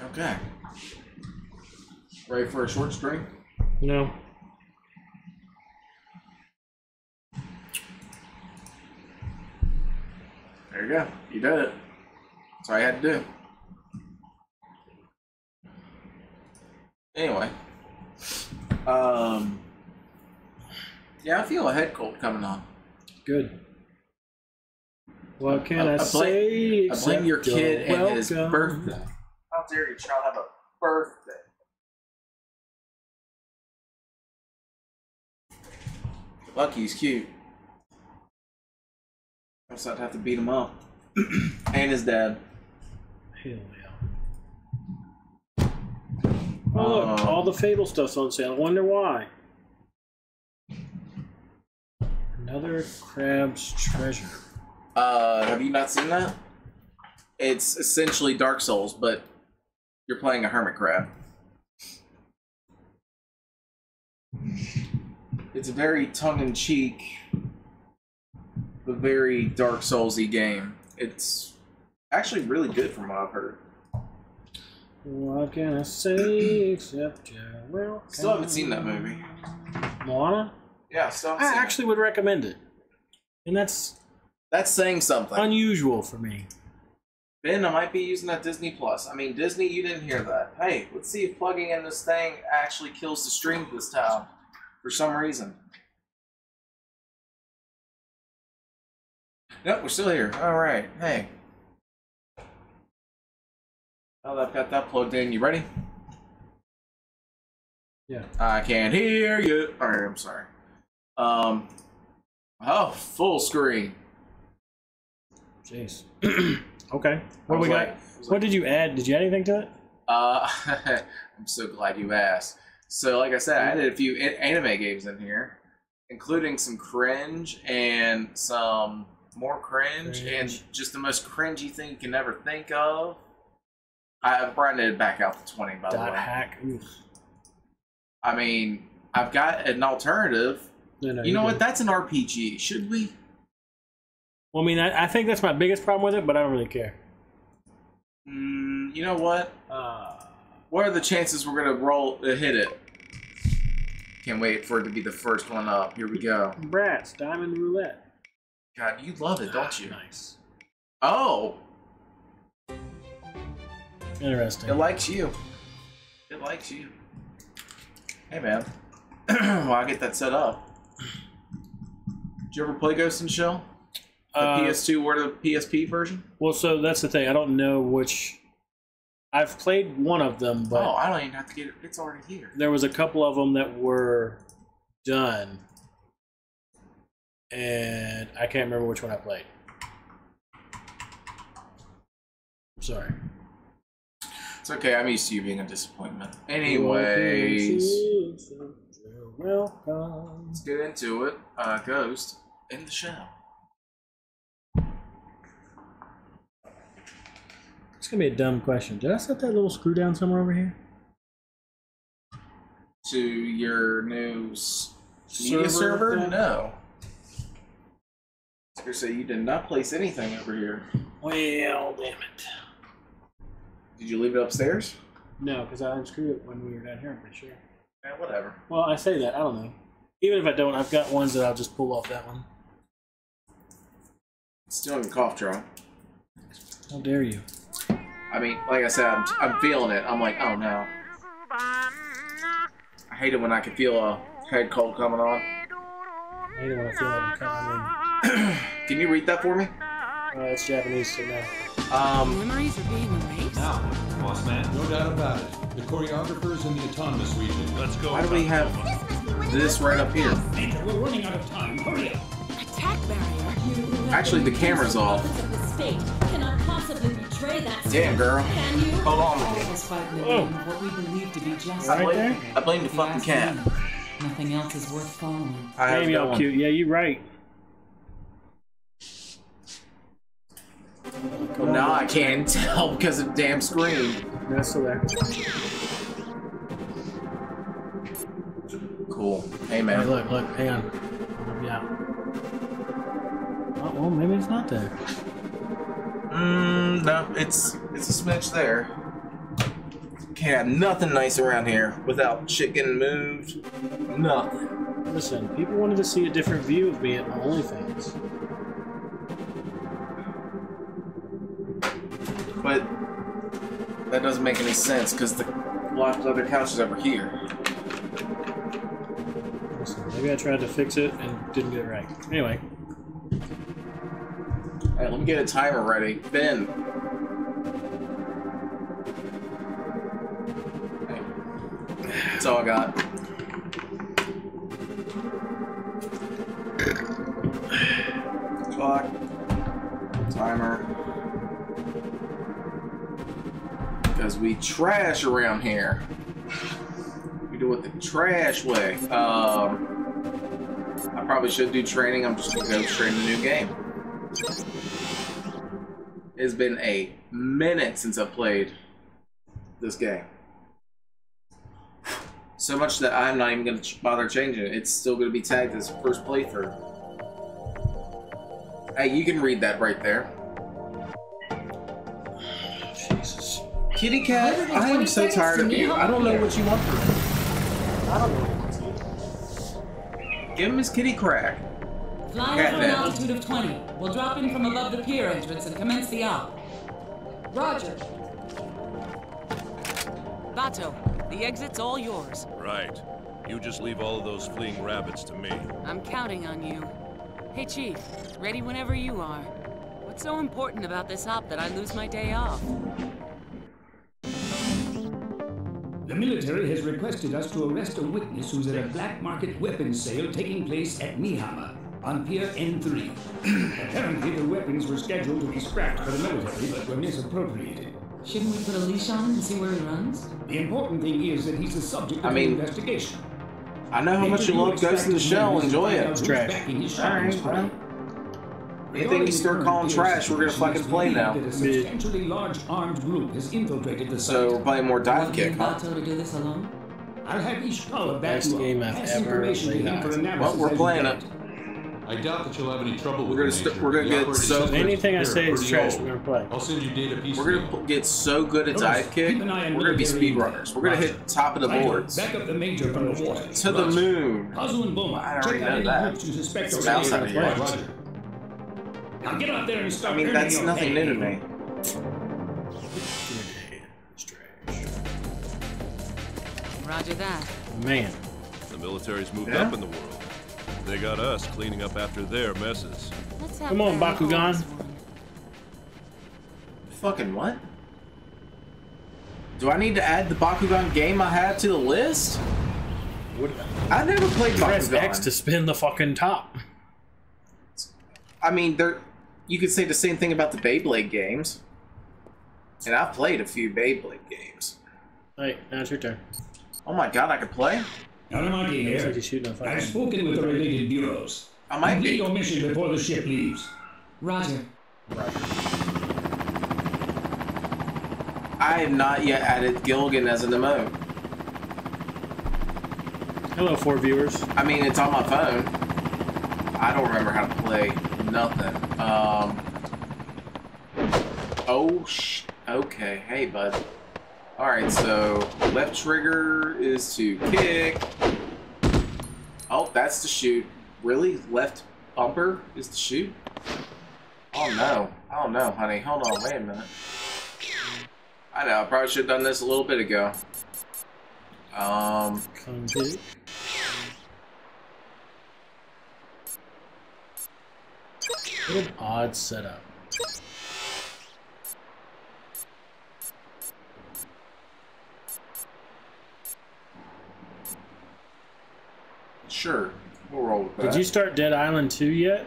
Okay. Ready for a short string? No. There you go. You did it. That's all I had to do. Anyway. Um. Yeah, I feel a head cold coming on. Good. What can I- I, I blame- say? I blame your kid and his welcome? birthday. How dare your child have a birthday? Lucky he's cute. I just have to beat him up. and his dad. Hell yeah. Oh, look, Um, all the Fable stuff's on sale. I wonder why. Another Crab's Treasure. Uh, have you not seen that? It's essentially Dark Souls, but you're playing a hermit crab. It's a very tongue-in-cheek, but very Dark Soulsy game. It's actually really good from what I've heard. What can I say except welcome? Still haven't seen that movie. Moana? Yeah, still I seen it. actually would recommend it. And that's That's saying something. unusual for me. Ben, I might be using that Disney Plus. I mean, Disney, you didn't hear that. Hey, let's see if plugging in this thing actually kills the stream this time. For some reason. Nope, we're still here. All right. Hey. Well, I've got that plugged in. You ready? Yeah. I can't hear you. All right, I'm sorry. Um. Oh, full screen. Jeez. okay. What was we like- got? What like, did you add? Did you add anything to it? Uh, I'm so glad you asked. So, like I said, I added a few a- anime games in here, including some cringe and some more cringe, Cringe. and just the most cringy thing you can ever think of. I've brought it back out to 20, by the Dot way. hack. Oof. I mean, I've got an alternative. No, no, You know you're what? That's an RPG. Should we? Well, I mean, I, I think that's my biggest problem with it, but I don't really care. Mm, you know what? Uh, What are the chances we're gonna roll uh, hit it? Can't wait for it to be the first one up. Here we go. Brats, Diamond Roulette. God, you love it, don't you? Nice. Oh, Interesting. it likes you. It likes you. Hey, man. While I get that set up. Did you ever play Ghost in the Shell? The Uh, PS2 or the PSP version? Well, so that's the thing. I don't know which. I've played one of them, but oh, I don't even have to get it. It's already here. there was a couple of them that were done, and I can't remember which one I played. I'm sorry. It's okay. I'm used to you being a disappointment. Anyways, welcome. let's get into it. Uh, Ghost in the Shell. Gonna be a dumb question. Did I set that little screw down somewhere over here? To your new s- media Server server? thing? No. I was gonna say you did not place anything over here. Well, damn it. Did you leave it upstairs? No, because I unscrewed it when we were down here. I'm pretty sure. Yeah, whatever. Well, I say that. I don't know. Even if I don't, I've got ones that I'll just pull off that one. Still in the cough drop. How dare you? I mean, like I said, I'm, I'm feeling it. I'm like, oh no. I hate it when I can feel a head cold coming on. I hate it when I feel like I'm kind Can you read that for me? of uh, it's Japanese, so no. Um, Memories are being erased? Now, boss man. No doubt about it. The choreographers in the autonomous region. Let's go. why do we have this right up here? Major, we're running out of time. Hurry up. Attack barrier. Actually, the camera's off. Betray that Damn, girl. Can you? Hold on. Almost five million of what we oh. believe to be justice. I Right blame, there? I blame the If fucking ask cat. me, Nothing else is worth following. I have Baby, all cute. Yeah, you're right. Well, now I can't tell because of the damn screen. That's still there. Cool. Hey, Hey, man. look, look, hang on. I'll help you out. Oh, well, maybe it's not there. Mm, no, it's it's a smidge there. can't have nothing nice around here without shit getting moved. Nothing. Listen, people wanted to see a different view of me at my OnlyFans. But that doesn't make any sense because the lots of other couches over here. Listen, maybe I tried to fix it and didn't get it right. Anyway, Alright, let me get a timer ready. Ben. That's all I got. Clock. Timer. Because we trash around here. We do it the trash way. Um, I probably should do training. I'm just gonna go train a new game. It's been a minute since I played this game. So much that I'm not even going to bother changing it. It's still going to be tagged as first playthrough. Hey, you can read that right there. Jesus. Kitty cat, Why are they I am so tired of you. I don't know what you want from me. I don't know. what you want. Give him his kitty crack. Fly Cat over an altitude of 20. We'll drop in from above the pier entrance and commence the op. Roger. Batou, the exit's all yours. Right. You just leave all of those fleeing rabbits to me. I'm counting on you. Hey, Chief, ready whenever you are. What's so important about this op that I lose my day off? The military has requested us to arrest a witness who's at a black market weapons sale taking place at Mihama on Pier N3. Apparently, the weapons were scheduled to be scrapped for the military but were misappropriated. Shouldn't we put a leash on him and see where he runs? The important thing is that he's the subject of I mean- an investigation. I know how much you love Ghost in the Shell. Enjoy it. It's trash. Alright, well. Anything you start calling trash, we're gonna fucking play now. That a substantially large armed group has infiltrated the So we're playing more dive Want kick, huh? To do this alone? I'll have Ishikawa back Best you up. game I've ever information to played him for on. analysis Well, we're playing get it. I doubt that you'll have any trouble We're gonna the st- we're gonna The get so- Anything I say is pretty trash, old. we're gonna play. I'll send you data piecemeal. We're gonna get so good at dive kick. Keep an eye on We're gonna be military speedrunners. We're gonna hit top of the boards Back up the major from the water. to the moon. Kazu and Borma, I already know that. groups you suspect It's are mouse out related. here. Now get out there and start I mean, that's nothing new to me. Roger that. Man. The military's moved Yeah? up in the world. They got us cleaning up after their messes. Come on, Baron Bakugan. call this one. Fucking what? Do I need to add the Bakugan game I have to the list? I never played Press Bakugan. X to spin the fucking top. I mean, there. You could say the same thing about the Beyblade games. And I've played a few Beyblade games. Hey, now it's your turn. Oh my god, I could play? Aramaki Looks like here. he's shooting a I've spoken with the related bureaus. I might Complete be. your mission before the ship leaves. Roger. I have not yet added Gilligan as an emote. Hello, four viewers. I mean, it's on my phone. I don't remember how to play nothing. Um. Oh, sh. Okay. Hey, bud. Alright, so left trigger is to kick. Oh, that's to shoot. Really? Left bumper is to shoot? Oh no. Oh no, honey. Hold on. Wait a minute. I know. I probably should have done this a little bit ago. Um. Come pick. What an odd setup. Sure. We'll roll with that. Did you start Dead Island 2 yet?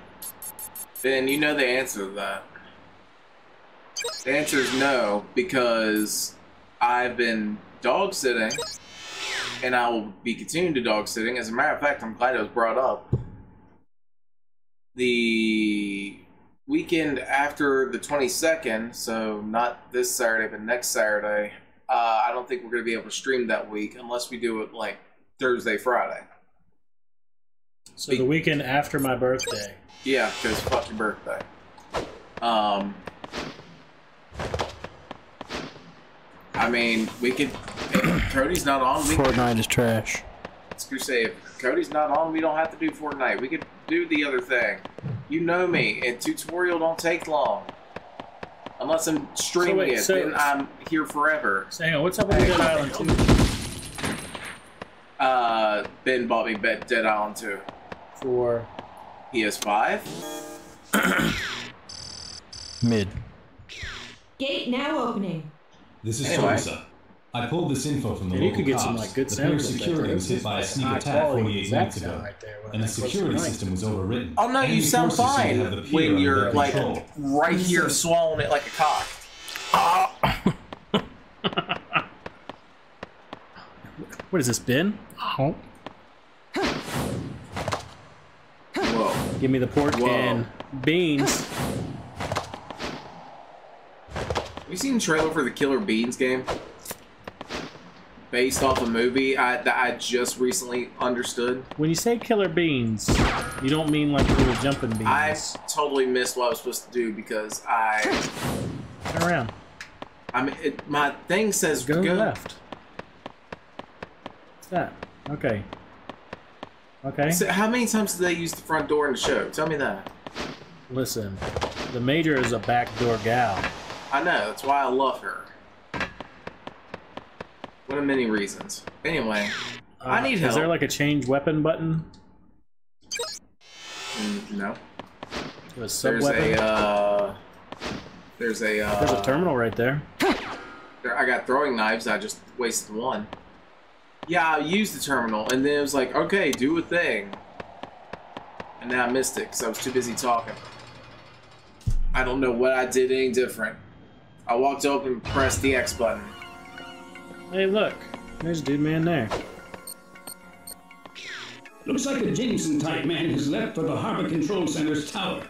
Then you know the answer to that. The answer is no, because I've been dog sitting, and I will be continuing to dog sitting. As a matter of fact, I'm glad it was brought up. The weekend after the 22nd, so not this Saturday, but next Saturday, uh, I don't think we're going to be able to stream that week unless we do it like Thursday, Friday. So the weekend after my birthday. Yeah, because fuck your birthday. Um, I mean, we could. Cody's not on, we Fortnite is trash. Screw say if Cody's not on, we don't have to do Fortnite. We could do the other thing. You know me, and tutorial don't take long. Unless I'm streaming wait, it, so- then I'm here forever. So hang on, what's up with Dead Island 2? Uh, Ben bought me Dead Island 2. For PS5? mid. Gate now opening. This is Anyway. Togusa. I pulled this info from the Yeah, you local could get cops. some like good the sound. player's clips security right there. was hit by a sneak attack 48 minutes ago, right there and the security system was overwritten. Oh no, you sound forces seem have fine the pier when you're like control. right here swallowing it like a cock. What is this, Ben? Oh. Whoa. Give me the pork Whoa. and beans. Have you seen the trailer for the Killer Beans game? Based off a movie I, that I just recently understood. When you say killer beans, you don't mean like little jumping beans. I totally missed what I was supposed to do because I, Turn around. I mean, it, my thing says Go left. What's that? Okay. Okay. So how many times did they use the front door in the show? Tell me that. Listen, the major is a backdoor gal. I know. That's why I love her. One of many reasons. Anyway, I need Uh, Is help. there like a change weapon button? Mm, no. A sub There's a. Uh, there's a. Uh, There's a terminal right there. There, I got throwing knives. I just wasted one. Yeah, I used the terminal, and then it was like, okay, do a thing. And then I missed it because I was too busy talking. I don't know what I did any different. I walked up and pressed the X button. Hey, look. There's a dude man there. Looks like a Jameson type man has left for the Harbor Control Center's tower.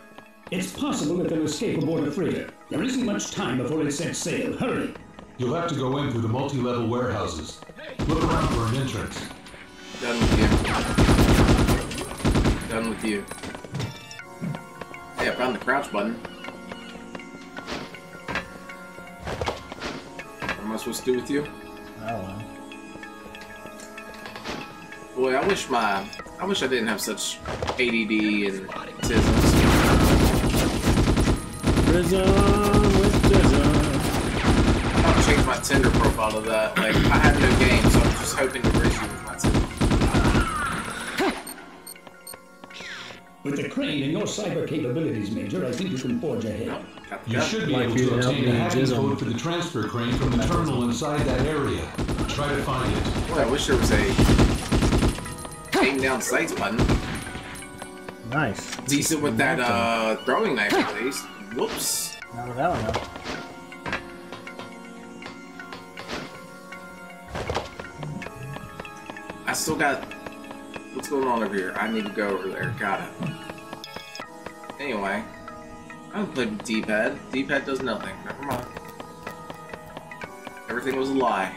It's possible that they'll escape aboard a freighter. There isn't much time before it sets sail. Hurry! You'll have to go in through the multi-level warehouses. Look around for an entrance. Done with you. Done with you. Hey, I found the crouch button. What am I supposed to do with you? I don't know. Boy, I wish my, I wish I didn't have such ADD and tisms. Prison with prison. I'm gonna change my Tinder profile to that. Like, I have no game, so I'm just hoping to bridge you with my Tinder. With the crane and your cyber capabilities, Major, I think you can forge ahead. You should be Like able you to to obtain me a hacking code for the transfer crane from the terminal inside that area. Try to find it. Boy, I wish there was a aim down sights button. Nice. Decent with that uh, throwing knife, at least. Whoops. Not with that one, still got. What's going on over here? I need to go over there. Got it. Anyway, I haven't played with D-pad. D-pad does nothing. Never mind. Everything was a lie.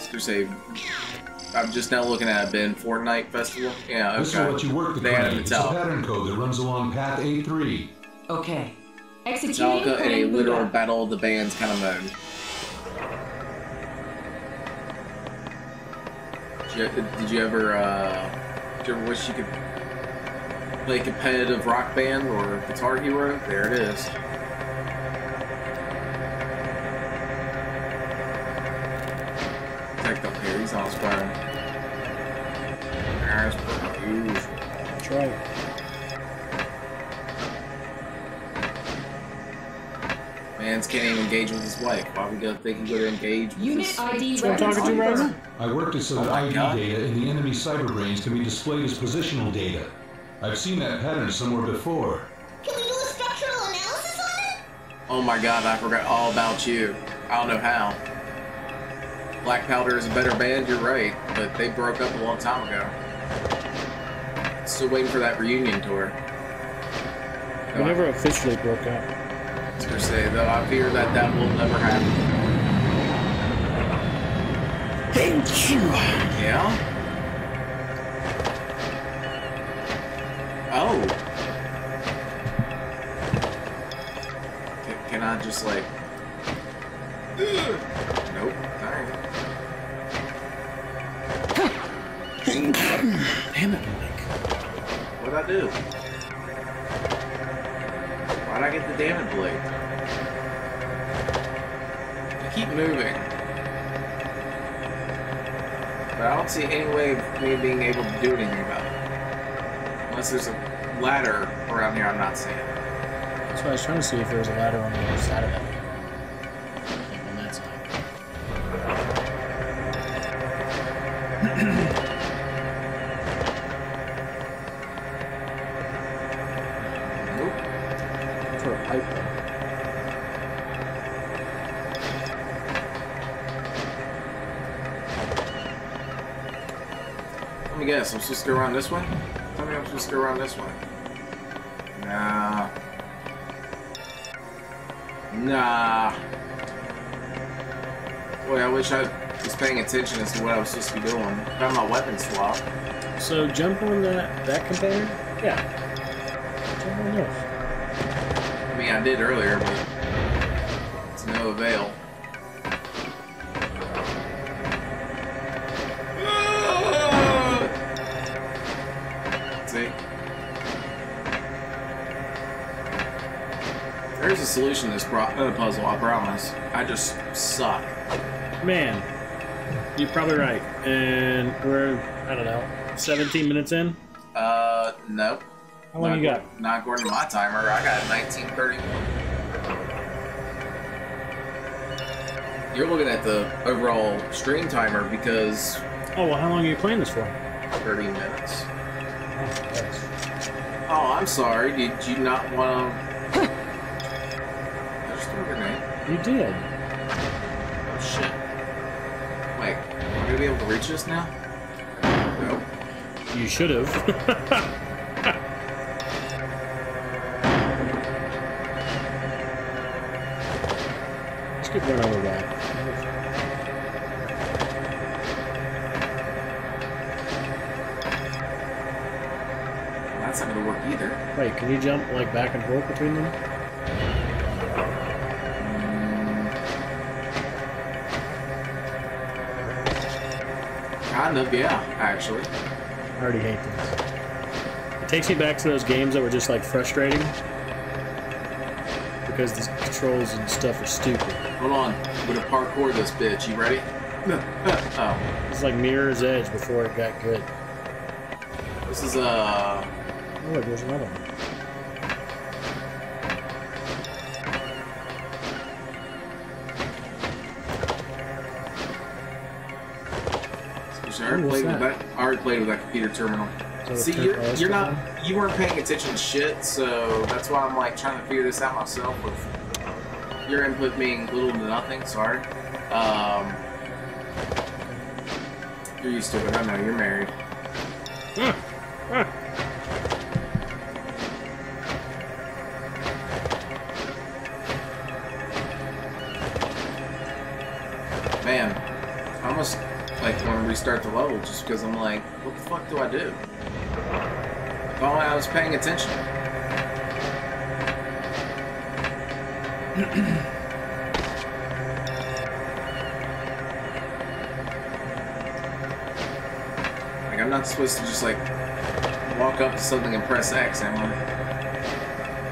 Screw save. I'm just now looking at a Ben Fortnite Festival. Yeah, okay. This is what you work the They added crane. It's a pattern code that runs along path A3. Okay. Executing Metallica in a crane literal battle of the bands kind of mode. You, did you ever, uh, did you ever wish you could play competitive rock band or Guitar Hero? There it is. Protect up here, he's on. Usual. That's right. Can't even engage with his wife. Why we go think he would engage with Unit his... ID That's what I'm talking to, records Ryzen? I worked it so Oh that ID God. data in the enemy cyber brains can be displayed as positional data. I've seen that pattern somewhere before. Can we do a structural analysis on it? Oh my god, I forgot all about you. I don't know how. Black Powder is a better band, you're right, but they broke up a long time ago. Still waiting for that reunion tour. We never officially broke up. I was gonna say, though, I fear that that will never happen. Thank you. Yeah? Oh. Can, can I just, like... Nope. Alright. Damn it, Mike. What'd I do? Why'd I get the damage blade? I keep moving. But I don't see any way of me being able to do anything about it. Unless there's a ladder around here I'm not seeing. That's why I was trying to see if there was a ladder on the other side of that. Supposed to go around this way? Tell me I'm supposed to go around this way. Nah. Nah. Boy, I wish I was paying attention as to what I was supposed to be doing. Found my weapon swap. So jump on that that container? Yeah. Jump on those. I mean, I did earlier, but There's a solution to this uh, puzzle, I promise. I just suck. Man, you're probably right. And we're I don't know, 17 minutes in. Uh, nope. How long not you got? Not according to my timer. I got 1931. You're looking at the overall stream timer because Oh well, how long are you playing this for? 30 minutes. Oh. Oh, I'm sorry. Did you not want to? You did. Oh shit. Wait, am I gonna be able to reach this now? Nope. You should have. Let's get run over that. That's not gonna work either. Wait, can you jump like back and forth between them? Kind of, yeah, actually. I already hate this. It takes me back to those games that were just like frustrating because the controls and stuff are stupid. Hold on. I'm gonna parkour this bitch. You ready? oh. It's like Mirror's Edge before it got good. This is uh Oh, there's another one. Played with that computer terminal. See, you're, you're not, you weren't paying attention to shit, so that's why I'm like trying to figure this out myself with your input being little to nothing. Sorry. Um, you're used to it. I know. You're married. Man, I almost like want to restart the level just because I'm like, what the fuck do I do? If only I was paying attention. like I'm not supposed to just like walk up to something and press X, am I?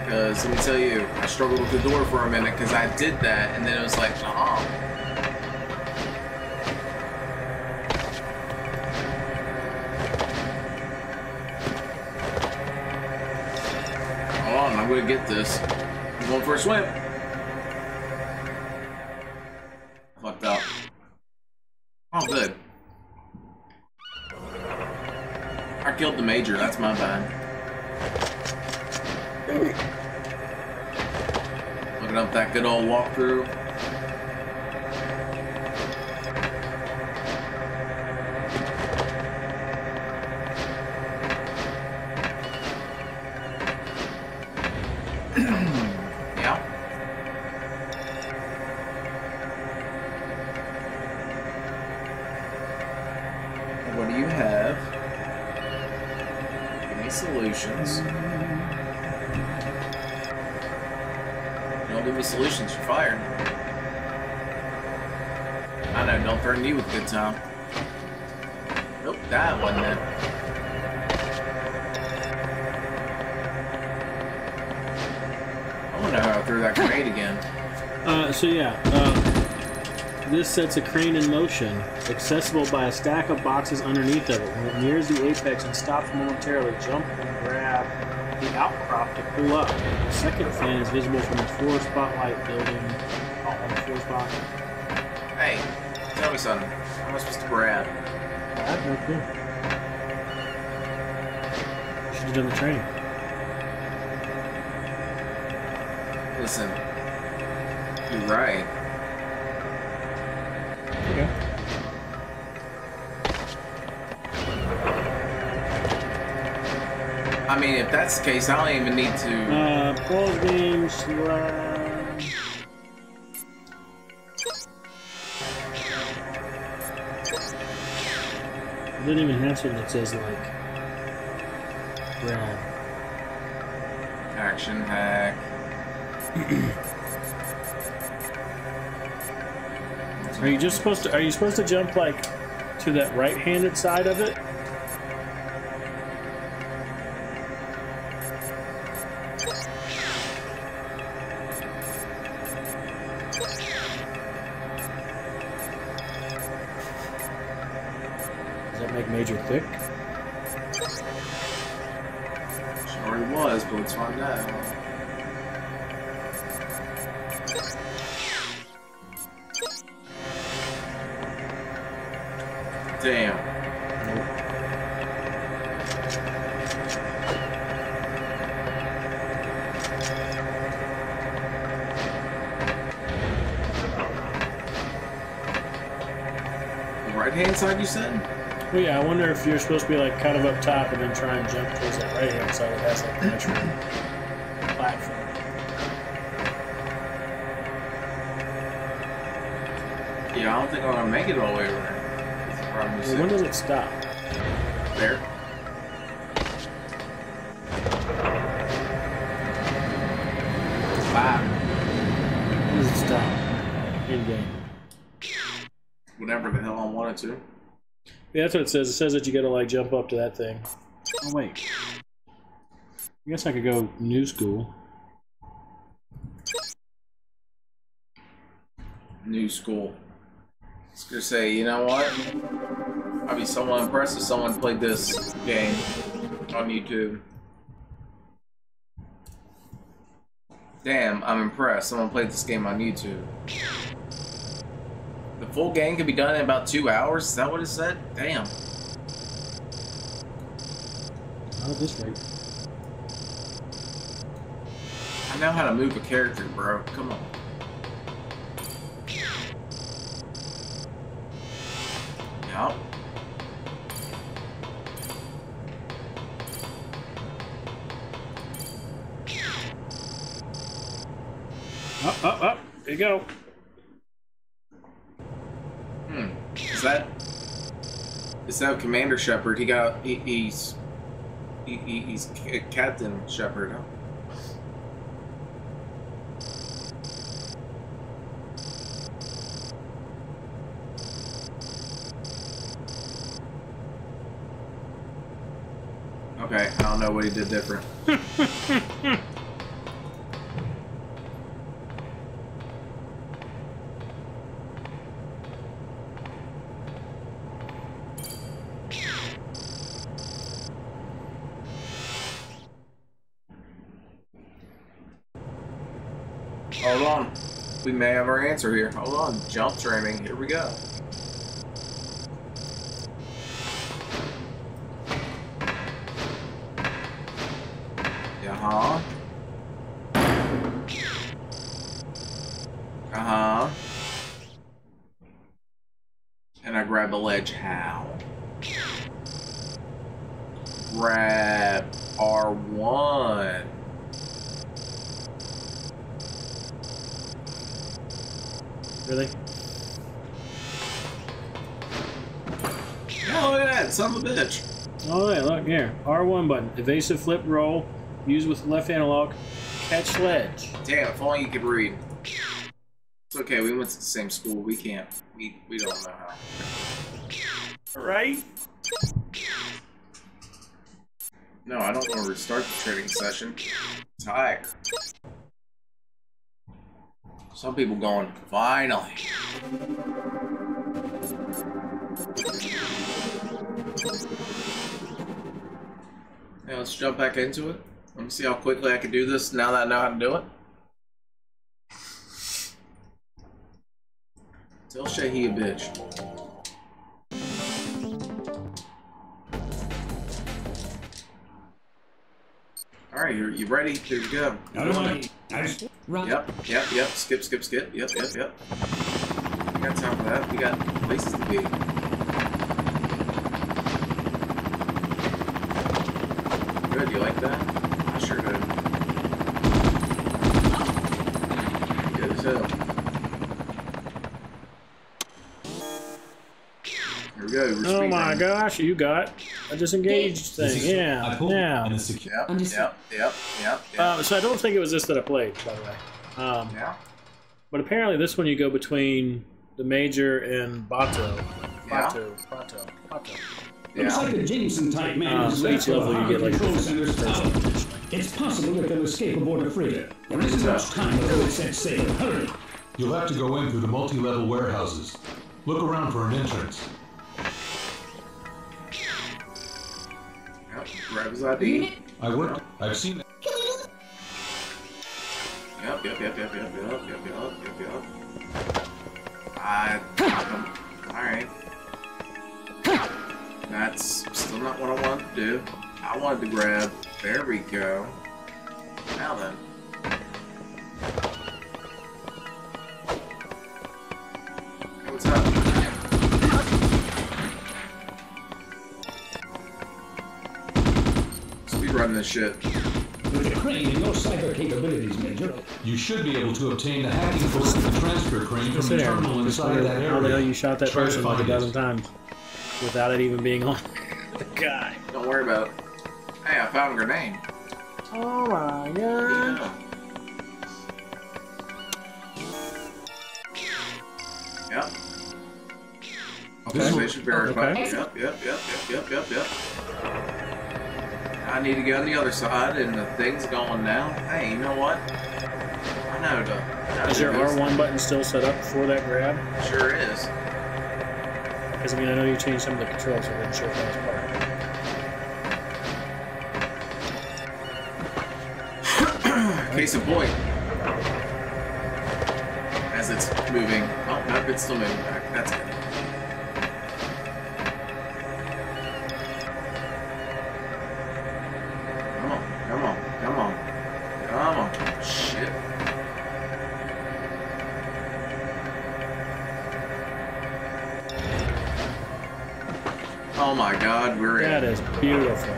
Because let me tell you, I struggled with the door for a minute because I did that and then it was like, uh-uh. I'm gonna get this. I'm going for a swim. Fucked up. Oh, good. I killed the major, that's my bad. Looking up that good old walkthrough. Sets a crane in motion, accessible by a stack of boxes underneath of it. When it nears the apex and stops momentarily, jump and grab the outcrop to pull up. The second fan is visible from the floor spotlight building oh, on the floor. Hey, tell me something. How am I supposed to grab? I have no clue. Should have done the training. Listen, you're right. Mean, if that's the case, I don't even need to. Uh, pause game slash. It doesn't even have something that says like grab. Action hack. Are you just supposed to? Are you supposed to jump like to that right-handed side of it? Yeah, I don't think I'm gonna make it all the way over there. That's the problem you Well, when does it stop? There. Wow. When does it stop? In game. Whenever the hell I wanted to. Yeah, that's what it says. It says that you gotta like jump up to that thing. Oh wait. I guess I could go new school. New school. I was gonna say, you know what? I'd be somewhat impressed if someone played this game on YouTube. Damn, I'm impressed. Someone played this game on YouTube. The full game can be done in about two hours? Is that what it said? Damn. Not at this rate. I know how to move a character, bro. Come on. You go. Hmm. Is that is that Commander Shepard? He got he, he's he, he, he's Captain Shepard. Huh? Okay, I don't know what he did different. Hold on. We may have our answer here. Hold on. Jump training. Here we go. Evasive flip roll. Use with left analog. Catch ledge. Damn, if only you could read. It's okay. We went to the same school. We can't. We we don't know how. Right? No, I don't want to restart the training session. Tired. Some people going finally. Yeah, let's jump back into it. Let me see how quickly I can do this now that I know how to do it. Tell Shay he a bitch. Alright, you're, you ready? Here you go. Now, I, I, Yep, yep, yep. Skip, skip, skip. Yep, yep, yep. We got time for that. We got places to be. Good, you like that? I sure did. Good as hell. Here we go. We're Oh my running. gosh, you got a disengaged This thing. is- I Yeah, pulled yeah. and it's secure. Yep, yep, yep, yep, yep. Uh, so I don't think it was this that I played, by the way. Um, yeah. but apparently this one you go between the Major and Batou. Yeah. Batou. Batou. Batou. Looks Yeah. like a Jameson type man Uh, so left each level you get like control different center's tower. It's possible that they'll escape aboard a freighter. There isn't much time before it sets sail. Hurry! You'll have to go in through the multi-level warehouses. Look around for an entrance. Yep. Grab his ID. I worked. I've seen that. Yep, yep, yep, yep, yep, yep, yep, yep, yep, yep. I. Um, Alright. That's still not what I wanted to do. I wanted to grab. There we go. Now then. Hey, what's up? Speed running this shit. With the crane and your cyber capabilities, Major, You should be able to obtain the hacking code for the transfer crane from the there. terminal inside that wonder how the hell you shot that Try person like a dozen times without it even being on the guy. Don't worry about it. Hey, I found a grenade. Oh my god. Yeah. Yep. This will- Observation verified. Okay. Yep, yep, yep, yep, yep, yep, yep. I need to go on the other side, and the thing's going down. Hey, you know what? I know the. I know Is the your. R1 button still set up for that grab? Sure is. Because I mean, I know you changed some of the controls, so I wasn't sure if that was part of it. Case in point. As it's moving. Oh, nope, it's still moving back. That's good.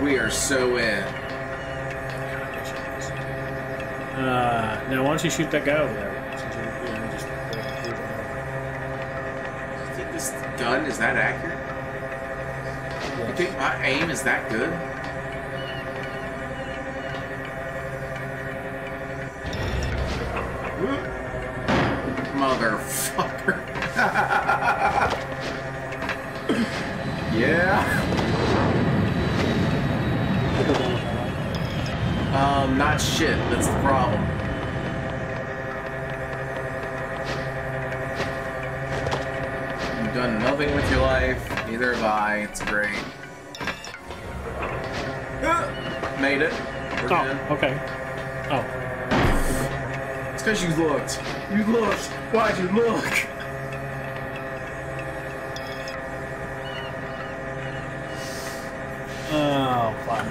We are so in. Uh, now, why don't you shoot that guy over there? Since you, you know, just You think this gun is that accurate? You think my aim is that good? Okay. Oh, It's because you looked. You looked. Why'd you look? oh, fuck.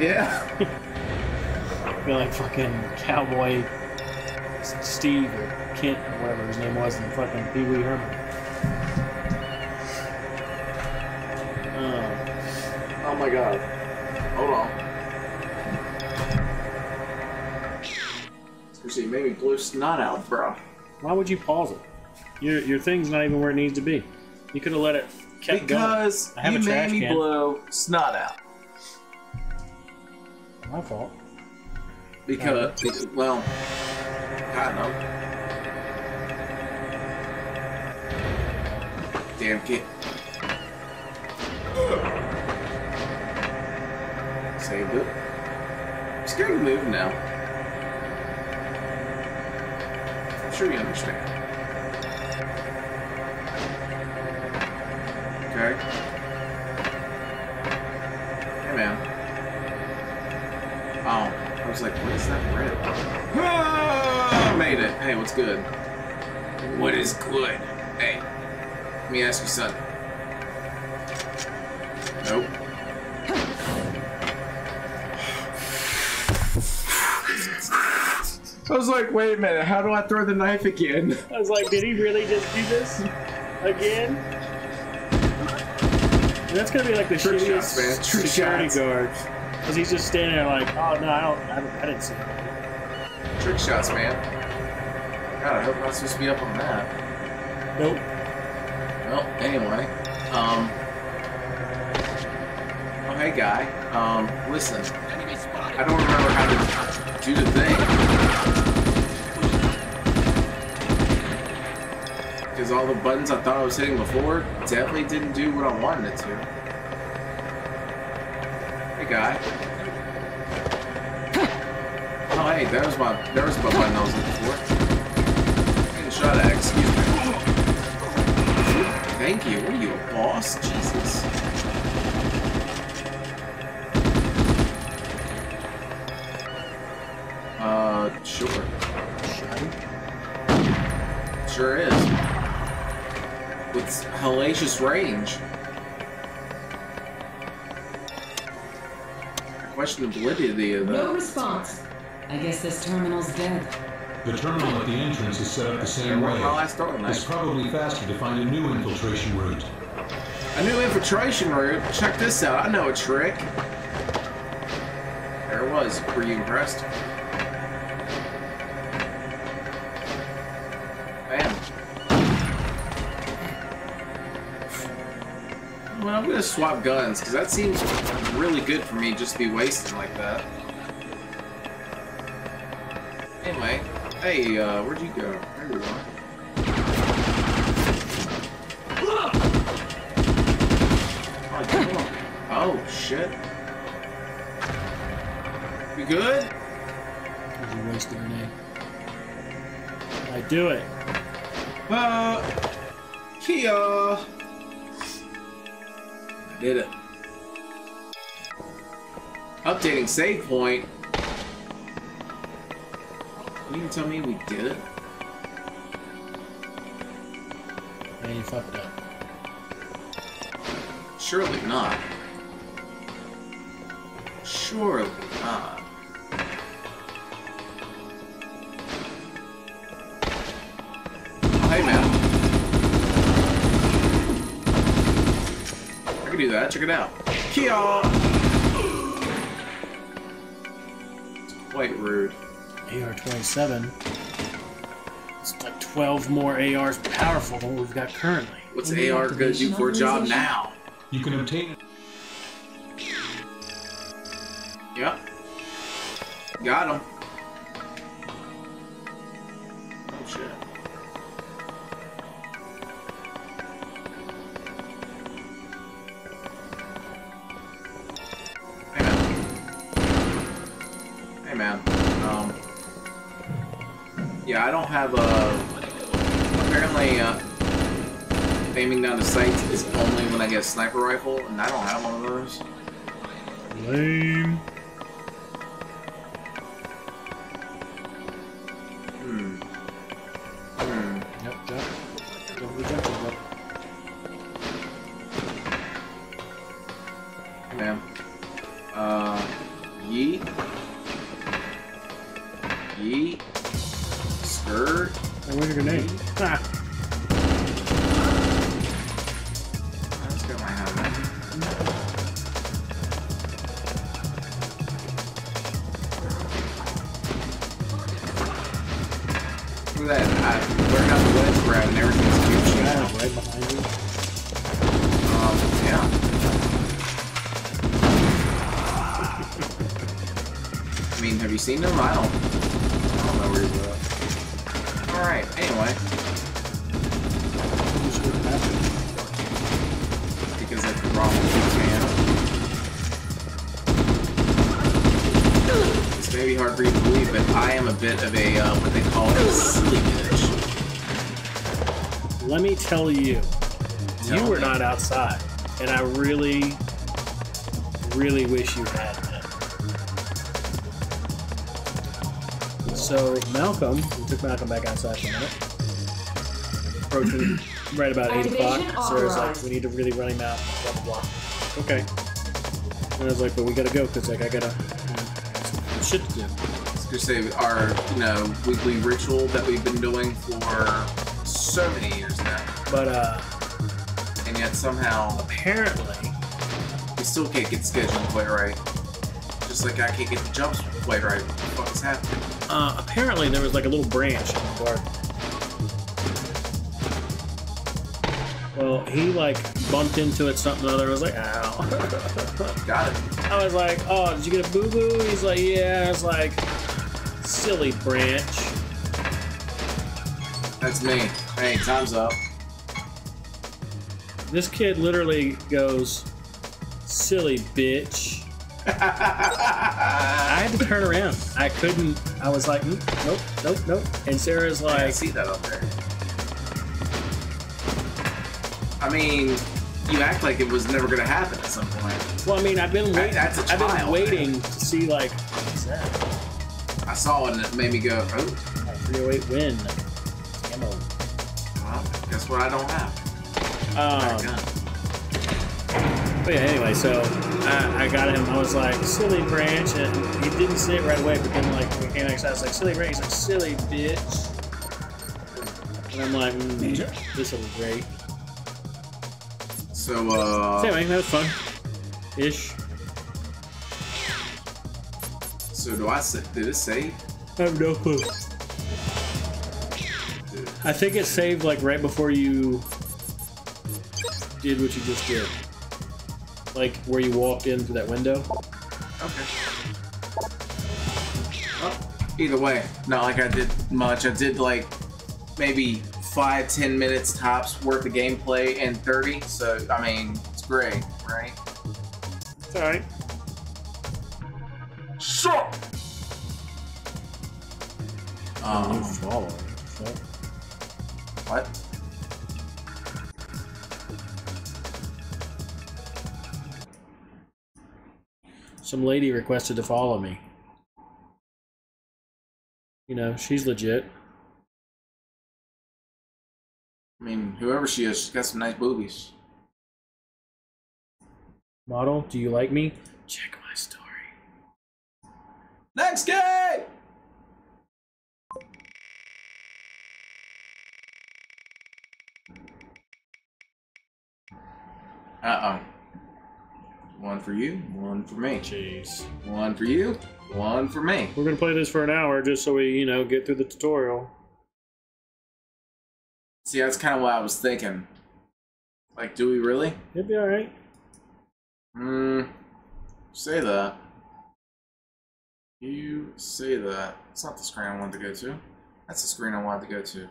Yeah. I feel like fucking Cowboy Steve or Kent or whatever his name was in fucking Pee Wee Herman. You blow snot out, bro. why would you pause it? Your your thing's not even where it needs to be. You could have let it kept Because going. I have you made me can. blow snot out. My fault. Because, well, Kind know. Damn kid. Saved it. I'm scared to move now. Sure you understand. Okay. Hey man. Oh, I was like, what is that red? Ah, made it. Hey, what's good? What is good? Hey, let me ask you something. Was like, wait a minute, how do I throw the knife again? I was like, did he really just do this again? And that's gonna be like the Trick shittiest shots, man. Trick security shots. guards, because he's just standing there like, oh no, I don't, I, don't, I didn't see it. Trick shots, man. God, I hope I'm not supposed to be up on that. Nope. Well, anyway, um, oh hey guy, um, listen, I don't remember how to do the thing. Because all the buttons I thought I was hitting before definitely didn't do what I wanted it to. Hey guy. Oh hey, that was my, that was my button I was looking for. Getting shot at, excuse me. Thank you. What are you, a boss? Jesus. Uh, sure. Sure is. With hellacious range. I question the validity of No response. I guess this terminal's dead. The terminal at the entrance is set up the same way. what my last It's probably faster to find a new infiltration route. A new infiltration route. Check this out. I know a trick. There it was. Were you impressed? Gonna swap guns because that seems really good for me just to be wasting like that. Anyway, hey, uh, where'd you go? There you are. Oh, shit. You good? You wasted a name. I do it. Uh, Kia. Updating save point. You can tell me we did it? And you fucked up. Surely not. Surely not. Oh, hey, man. I can do that. Check it out. Kia! Quite rude. AR 27. It's like 12 more ARs powerful than what we've got currently. What's Any AR gonna do for a job now? You can obtain it. Yep. Got him. Have a. Apparently, uh, aiming down the sights is only when I get a sniper rifle, and I don't have one of those. Lame. Let tell you, Tell you were me. not outside, and I really, really wish you had been. So Malcolm, we took Malcolm back outside for a minute. Approaching right about eight o'clock. Activation Sarah's like, we need to really run him out. Blah blah blah. Okay. And I was like, but we gotta go because like I gotta some shit to do. to say our you know weekly ritual that we've been doing for so many years now, But uh, and yet somehow apparently, we still can't get the scheduling quite right. Just like I can't get the jumps quite right. What the fuck is happening? uh, apparently there was like a little branch in the garden. Well, he like bumped into it something or other. I was like, ow. Got it. I was like, oh, did you get a boo boo? He's like, yeah. I was like, silly branch. That's me. Hey, time's up. This kid literally goes, silly bitch. I had to turn around. I couldn't. I was like, "Mm, nope, nope, nope. And Sarah's like, I see that up there. I mean, you act like it was never gonna happen at some point. well, I mean, I've been waiting. that's a I've been child, waiting to see like, what's that? I saw it and it made me go, oh, 308 win. Ammo. well, guess what I don't have? Um, But yeah, anyway, so I, I got him. I was like, silly branch, and he didn't say it right away. But then, like, when we came next, I was like, silly branch. He's like, silly bitch. And I'm like, mm, this will be great. So, uh, So anyway, that was fun. Ish. so do I? Did it save? I have no clue. I think it saved like right before you did what you just did. Like where you walked in through that window. Okay. Well, either way, not like I did much. I did like maybe five, ten minutes tops worth of gameplay in 30. So, I mean, it's great, right? It's alright. Sure. Um, Um, follow. what? Some lady requested to follow me. You know, she's legit. I mean, whoever she is, she's got some nice boobies. Model, do you like me? Check my story. Next game! Uh oh. One for you, one for me. Jeez. One for you, one for me. We're gonna play this for an hour just so we, you know, get through the tutorial. See, that's kind of what I was thinking. Like, do we really? It'd be alright. Hmm. Say that. You say that. It's not the screen I wanted to go to. That's the screen I wanted to go to.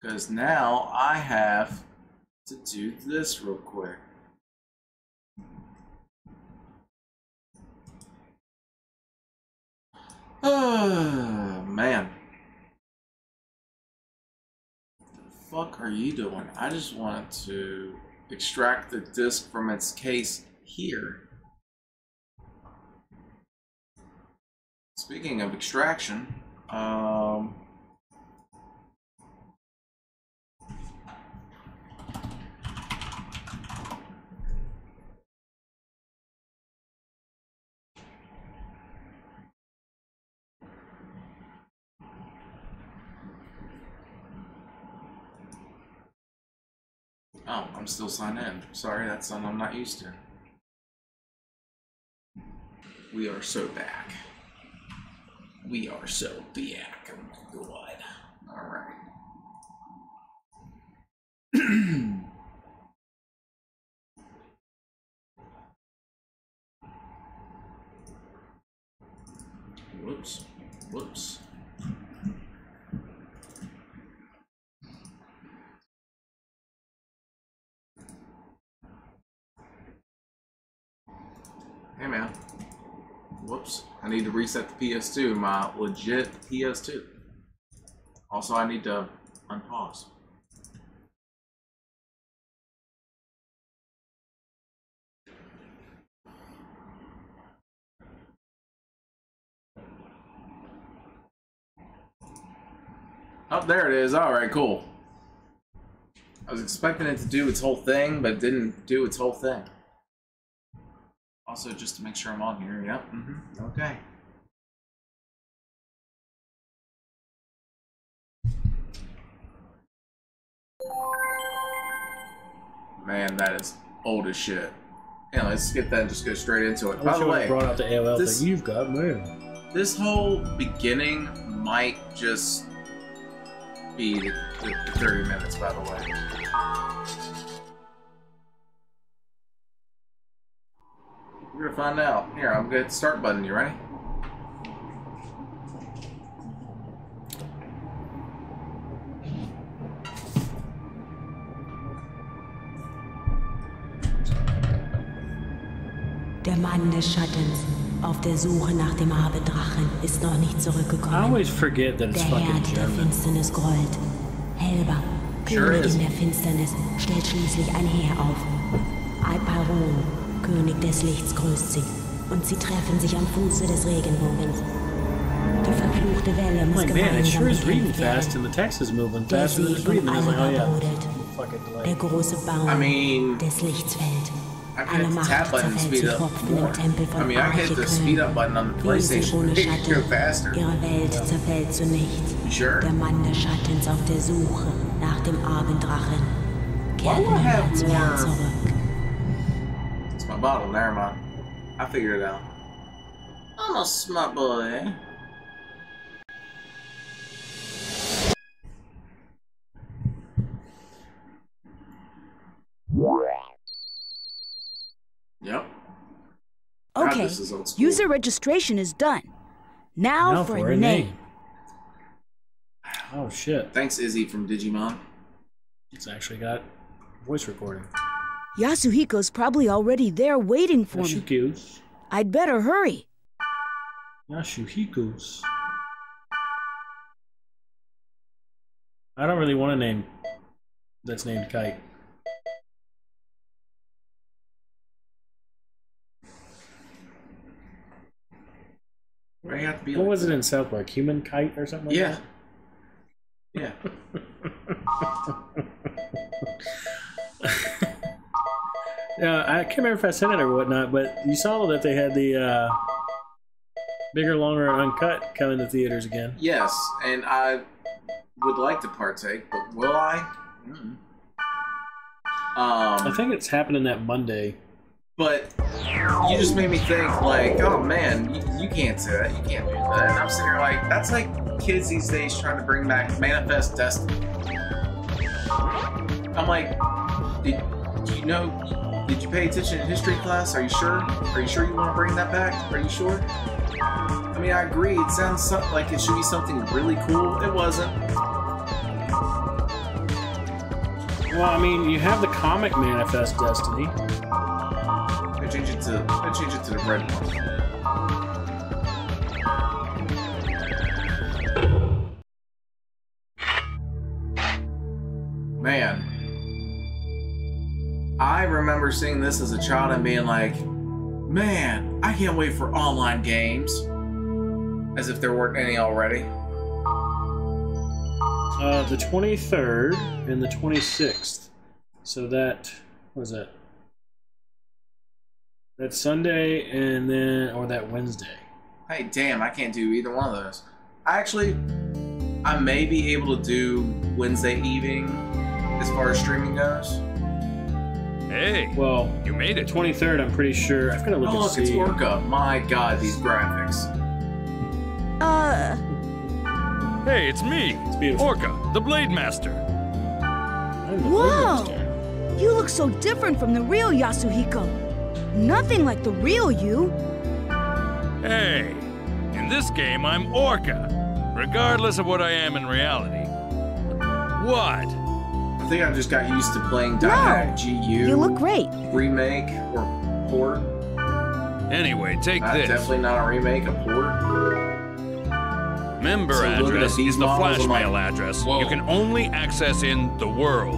Because now I have to do this real quick. Oh, man. the fuck are you doing? I just wanted to extract the disc from its case here. Speaking of extraction, um, Oh, I'm still signed in. Sorry, that's something I'm not used to. We are so back. We are so back. Oh my god. Alright. Whoops. Whoops. Whoops. I need to reset the PS2, my legit PS2. Also, I need to unpause. Oh, there it is. All right, cool. I was expecting it to do its whole thing, but it didn't do its whole thing. Also, just to make sure I'm on here. Yep. Mm-hmm. Okay. Man, that is old as shit. Yeah, let's skip that and just go straight into it. By the way, brought out the AOL this- thing. You've got mail. this whole beginning might just be the, the, the 30 minutes, by the way. We're gonna find out. Here, I'm gonna hit the start button. You ready? Der Mann des Schattens, auf der Suche nach dem Abendrachen, ist noch nicht I always forget that it's Der fucking Herr der German. Finsternis grollt. Helba, Sure Königin is. der Finsternis, stellt schließlich ein Heer auf. Apeiron, König des Lichts, grüßt sie. Und sie treffen sich am Fuße des Regenbogens. Die verfluchte Welle muss like, man, sure is reading fast and the text is moving than See it's reading. I was like, oh yeah. brodelt. Fucking Der große Baum I mean, des Lichts fällt. I Alle hit the Macht tab button and zerfällt speed zu up Tropfen more. im Tempel von I mean, I can hit the Archikön. speed up button on the PlayStation. it go Schatten. faster. Ihre Welt zerfällt zu nichts. Sure. Der Mann des Schattens auf der Suche nach dem Abenddrachen kehrt niemals mehr zurück. It's my bottle. Never mind. I figured it out. I'm a smart boy. Yep. God, Okay, this is old school. user registration is done. Now, Now for, for a a name. name. Oh shit. Thanks, Izzy from Digimon. It's actually got voice recording. Yasuhiko's probably already there waiting for me. I'd better hurry. Yasuhiko's. I don't really want a name that's named Kite. Have to be What like was it in South Park? Human Kite or something like Yeah. that? Yeah. Yeah, I can't remember if I said it or whatnot, but you saw that they had the uh, bigger, longer, uncut coming to theaters again. Yes, and I would like to partake, but will I? Mm. I Um, think it's happening that Monday. but you just made me think, like, oh man, you, you can't say that. You can't do that. And I'm sitting here like, that's like kids these days trying to bring back Manifest Destiny. I'm like, do you know? Did you pay attention in history class? Are you sure? Are you sure you want to bring that back? Are you sure? I mean, I agree. It sounds so- like it should be something really cool. It wasn't. Well, I mean, you have the comic Manifest Destiny. I change it to I change it to the red one. Man, I remember seeing this as a child and being like, "Man, I can't wait for online games." As if there weren't any already. Uh, the 23rd and the 26th. So that was that. That Sunday and then, or that Wednesday. Hey, damn, I can't do either one of those. I actually, I may be able to do Wednesday evening as far as streaming goes. Hey, Well, you made it. 23rd, I'm pretty sure. I've got to look Oh, and look, see. it's Orca. My god, these graphics. Uh, Hey, it's me, It's beautiful. Orca, the Blade Master. The whoa! Blade You look so different from the real Yasuhiko. Nothing like the real you. Hey, in this game, I'm Orca, regardless of what I am in reality. What? I think I just got used to playing Dynamic GU You look great. remake or port. Anyway, take Uh, this. definitely not a remake, a port. Member So address these is the models, flash I'm like, mail address whoa. you can only access in the world.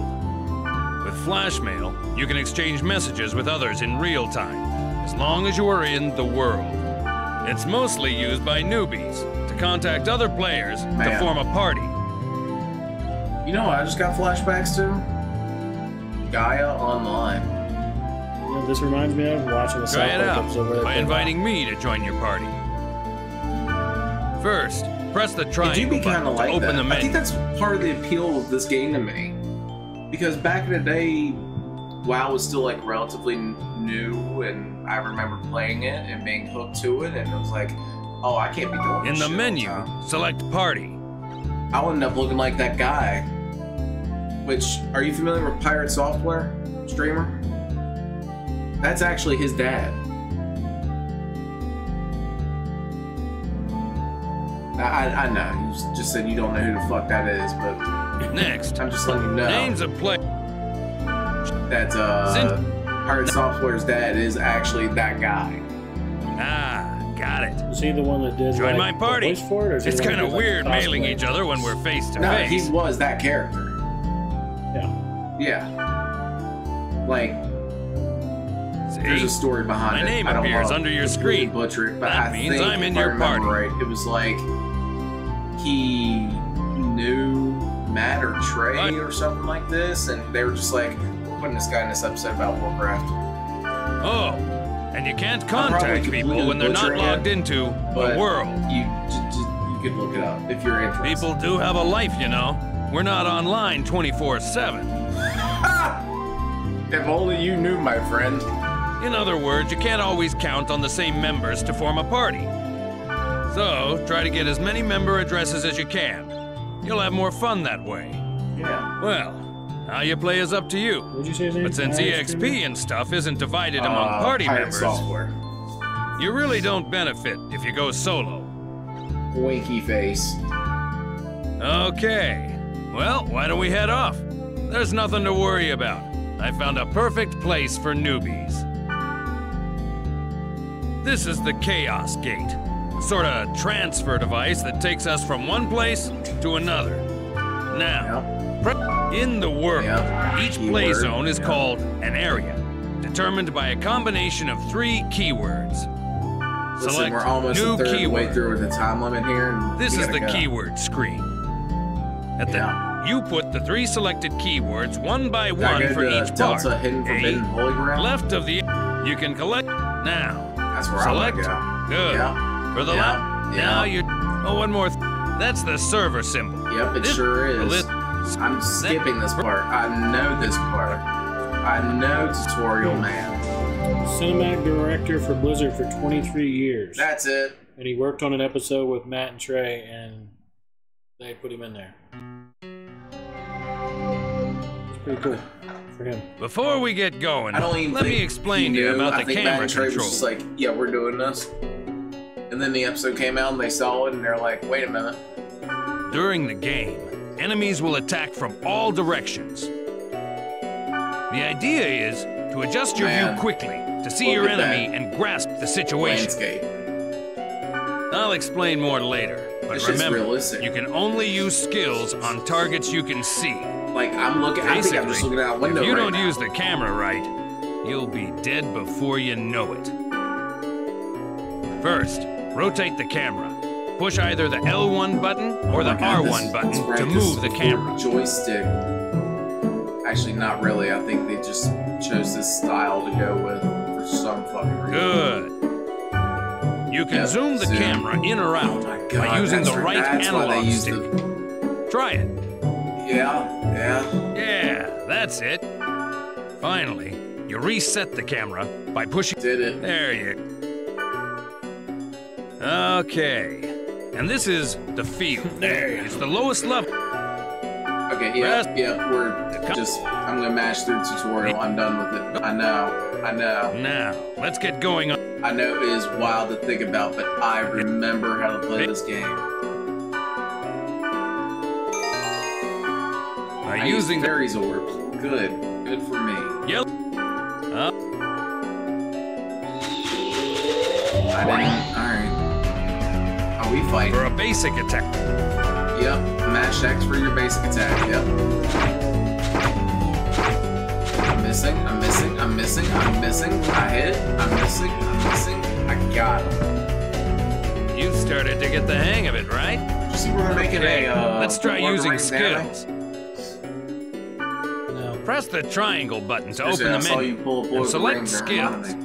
With flash mail, you can exchange messages with others in real time, as long as you are in the world. It's mostly used by newbies to contact other players to form a party. You know what I just got flashbacks to? Gaia Online. You know, this reminds me of watching the Try South it Park out episode where they by play- inviting me to join your party. First, press the triangle It do triangle be kind button of to like open that. the I think that's part of the appeal of this game to me. Because back in the day, WoW was still like relatively new, and I remember playing it and being hooked to it, and it was like, oh, I can't be doing In this the shit all menu, time. select party. I'll end up looking like that guy. Which, are you familiar with Pirate Software streamer? That's actually his dad. I, I, I know, you just said you don't know who the fuck that is, but Next, I'm just letting you know names of play. that uh, Pirate Software's dad is actually that guy. Ah, got it. Is he the one that did Join like, my party. voice for it, or It's kind of weird like, mailing each other when we're face to face. No, he was that character. Yeah. Like, there's a story behind My it. My name appears under your screen. Butcher it, but That I means think I'm in your party. Right, it was like he knew Matt or Trey Right. or something like this, and they were just like, "We're putting this guy in this episode about Warcraft." Oh, and you can't contact people when they're not logged into the world. You j- j- you could look it up if you're interested. People do have a life, you know. We're not online 24 7. If only you knew, my friend. In other words, you can't always count on the same members to form a party. So, try to get as many member addresses as you can. You'll have more fun that way. Yeah. Well, how you play is up to you. What'd you say his name? But since Pirate EXP and stuff isn't divided among Uh, party Pirate members, Software. you really don't benefit if you go solo. Winky face. Okay. Well, why don't we head off? There's nothing to worry about. I found a perfect place for newbies. This is the Chaos Gate, a sort of transfer device that takes us from one place to another. Now, in the world, each play Keyword, zone is yeah. called an area, determined by a combination of three keywords. Listen, Select we're almost new a third keyword. way through with the time limit here. This is the go. keyword screen. At the you put the three selected keywords one by Did one go for to each Delta part. Hidden Forbidden A, Holy Grail? left of the you can collect now. That's where select. I want to go. Good. Yeah. For the yeah. left. yeah. Now you oh one more. Th- that's the server symbol. Yep, it This- sure is. lit- I'm skipping this part. I know this part. I know Tutorial Man. Cinematic director for Blizzard for 23 years. That's it. And he worked on an episode with Matt and Trey, and they put him in there. It's pretty cool for him. Before we get going, I don't even let me explain to you about I the think Matt camera Trey control. was just like, yeah, we're doing this. And then the episode came out and they saw it and they're like, wait a minute. During the game, enemies will attack from all directions. The idea is to adjust your Man, view quickly to see look your enemy that and grasp the situation. Landscape. I'll explain more later, but This shit's remember, you can only use skills on targets you can see. Like, I'm looking, I think I'm just looking out window if you right don't now. use the camera right, you'll be dead before you know it. First, rotate the camera. Push either the L1 button or the Oh my God, R1 this- button this to move the camera. Joystick. Actually, not really. I think they just chose this style to go with for some fucking reason. Good. You can Yep, zoom the zoom. camera in or out oh by God, using the right- right analog stick. the- Try it. Yeah, yeah. Yeah, that's it. Finally, you reset the camera by pushing. Did it. There you. Okay. And this is the field. There. It's the lowest level. Okay, yeah, yeah, we're just, I'm gonna mash through tutorial. I'm done with it. I know, I know. Now, let's get going on. I know it is wild to think about, but I remember how to play this game. I using fairies orbs. Good, good for me. Yep. Up. I didn't. Alright. Are we fighting? For a basic attack. Yep. Mash X for your basic attack. Yep. I'm missing. I'm missing. I'm missing. I'm missing. I hit. I'm missing. I'm missing. I got him. You started to get the hang of it, right? See we're making Okay, a. Uh, let's try Lord of the using Rings anime? Skills. Press the triangle button to open the menu you pull Lord and select skills.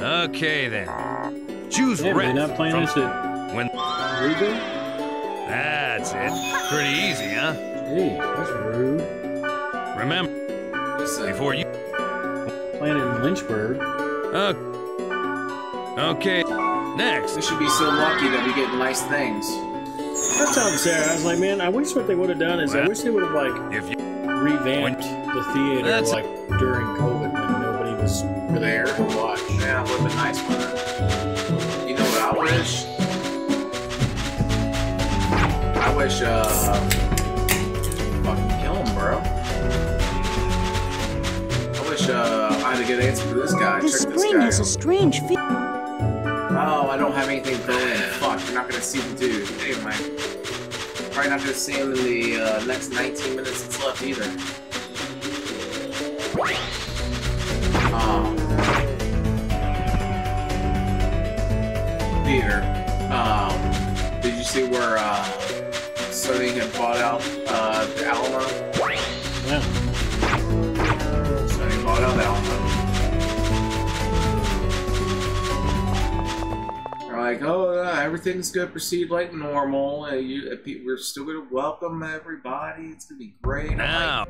Okay then. Choose Yeah, rep we're not playing from this at when. Regal? That's it. Pretty easy, huh? Hey, that's rude. Remember, before you. Playing it in Lynchburg. Uh, okay. Next. We should be so lucky that we get nice things. I was telling Sarah, I was like, man, I wish what they would have done is I wish they would have like If you revamped the theater That's- like during COVID when nobody was really There to watch. Yeah, it would have been nice with it. You know what I wish? I wish, uh. Fucking kill him, bro. I wish, uh, I had a good answer for this guy. This Check this spring guy has a strange feel. Oh, I don't have anything going. Fuck, you're not gonna see the dude. Anyway. Probably not gonna see him in the uh, next 19 minutes that's left either. Um, Peter, um, did you see where uh, Sony had bought out uh, the Alamo? Yeah. Sony bought out the Alamo. Like, oh, uh, everything's gonna proceed like normal. Uh, you, uh, we're still gonna welcome everybody. It's gonna be great. Now,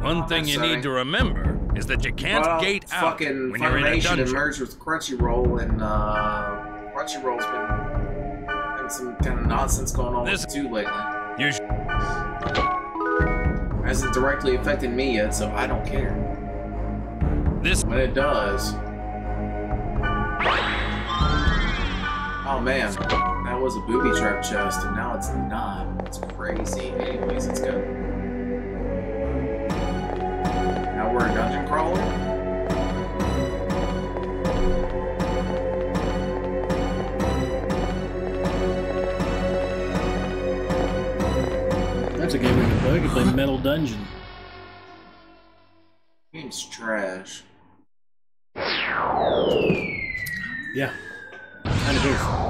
one thing you need to remember is that you can't well, gate out fucking when you're in a dungeon. merged with Crunchyroll, and uh, Crunchyroll's been having some kind of nonsense going on This- too lately. You Hasn't directly affected me yet, so I don't care. This When it does. Oh man, that was a booby trap chest, and now it's not. It's crazy. Anyways, let's go. Now we're a dungeon crawler? That's a game we can play. We can play Metal Dungeon. Game's trash. Yeah. Kind of.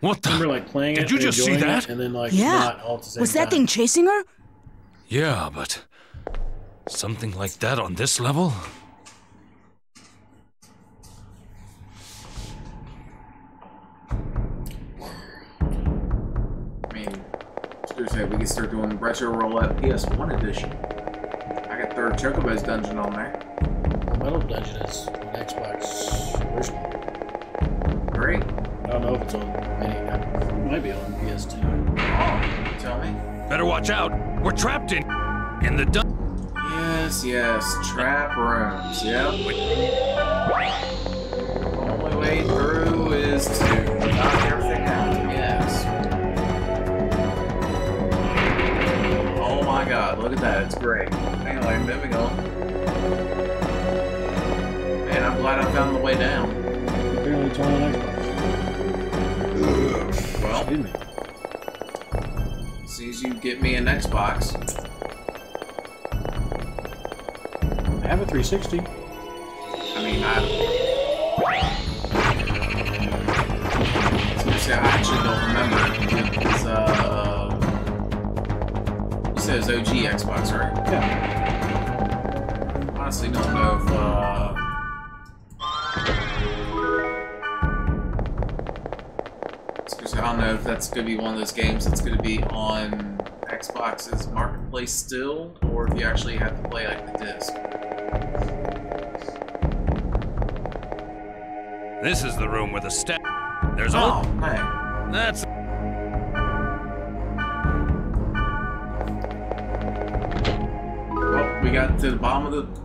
What the? Remember like playing Did it you just see that? it, and then like Yeah. not all at the same Was that time. thing chasing her? Yeah, but something like that on this level? I mean, seriously, we can start doing retro roulette PS1 edition. I got third Chocobo's dungeon on there. Metal Dungeon is on Xbox original. Great. I don't know if it's on any. It might be on PS2. Oh, tell me. Better watch out. We're trapped in in the dungeon. Yes, yes, trap rooms. Yep. Only way through is to knock everything out. Yes. Oh my God! Look at that. It's great. Anyway, moving on. I'm glad I found the way down. Apparently it's on an Xbox. Well, Excuse me. as soon as you get me an Xbox, I have a 360. I mean, I. Seriously, I actually don't remember. It was, uh. You said it was OG Xbox, right? Yeah. Honestly, don't know if, uh. Don't know if that's gonna be one of those games that's gonna be on Xbox's marketplace still, or if you actually have to play like the disc. This is the room with the step. There's Oh, all. man. That's. Well, we got to the bottom of the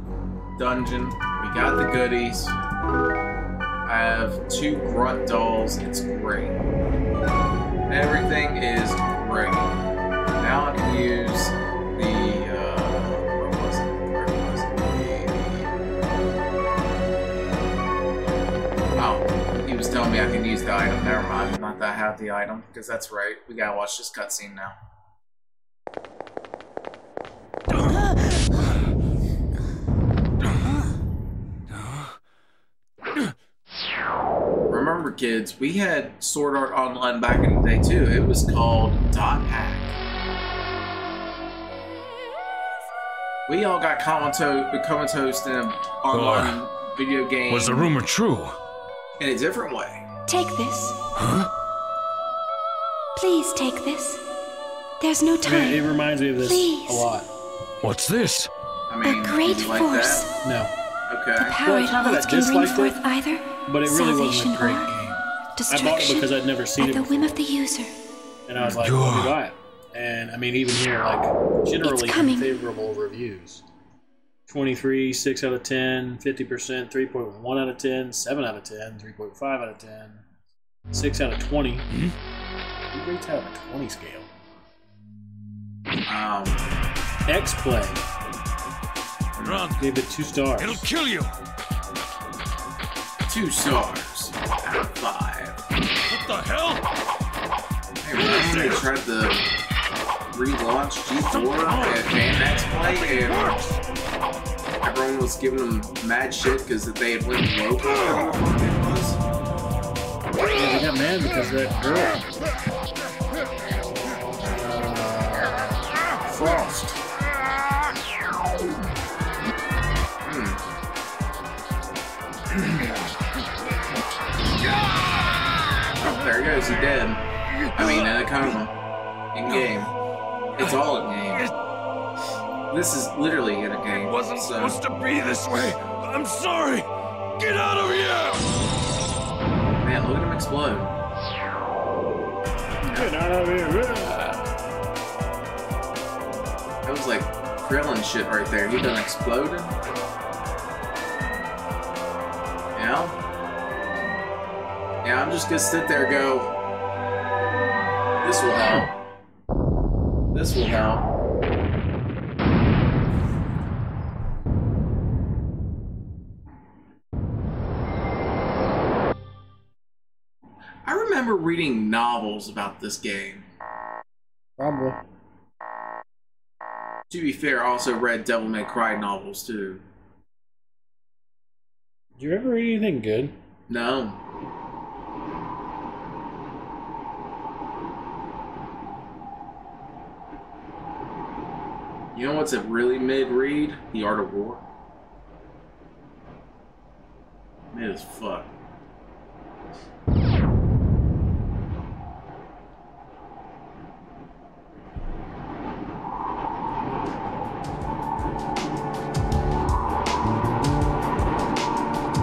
dungeon. We got the goodies. I have two grunt dolls. It's great. Everything is green. Now I can use the, uh, what was it? Where was it? The, oh, he was telling me I can use the item. Never mind. Not that I have the item, because that's right. We gotta watch this cutscene now. Kids, we had Sword Art Online back in the day too. It was called Dot Hack. We all got comatose, comatose in an online video game Was the rumor true? in a different way. Take this. Huh? Please take this. There's no time. mean, it reminds me of this Please. a lot. What's this? I mean, great you like force. that? No, Okay. Power Well, it's not that I it holds can bring disliked forth it, either but it really wasn't salvation a great or game. I bought it because I'd never seen at it the before, whim of the user. and I was like, "Let me buy it." And I mean, even here, like generally coming. unfavorable reviews. 23, 6 out of 10, 50%, 3.1 out of 10, 7 out of 10, 3.5 out of 10, 6 out of 20. Who rates out of a 20 scale? Um, X Play Run. gave it 2 stars. It'll kill you. two stars out of five. What the hell? Hey, remember when they tried to relaunch G4 at Fan X Play and everyone was giving them mad shit because they had went local? Whatever the fuck it was. Yeah, they got mad because of that girl. Uh, Frosk. There he goes. He dead. I mean, uh, in a coma. In game. It's all in game. This is literally in a game. It Wasn't so. supposed to be this way. I'm sorry. Get out of here. Man, look at him explode. Get out of here. That was like Krillin shit right there. He done exploded. Yeah, I'm just gonna sit there and go. This will help. This will help. I remember reading novels about this game. Probably. To be fair, I also read Devil May Cry novels too. Did you ever read anything good? No. You know what's a really mid read? The Art of War. Mid as fuck.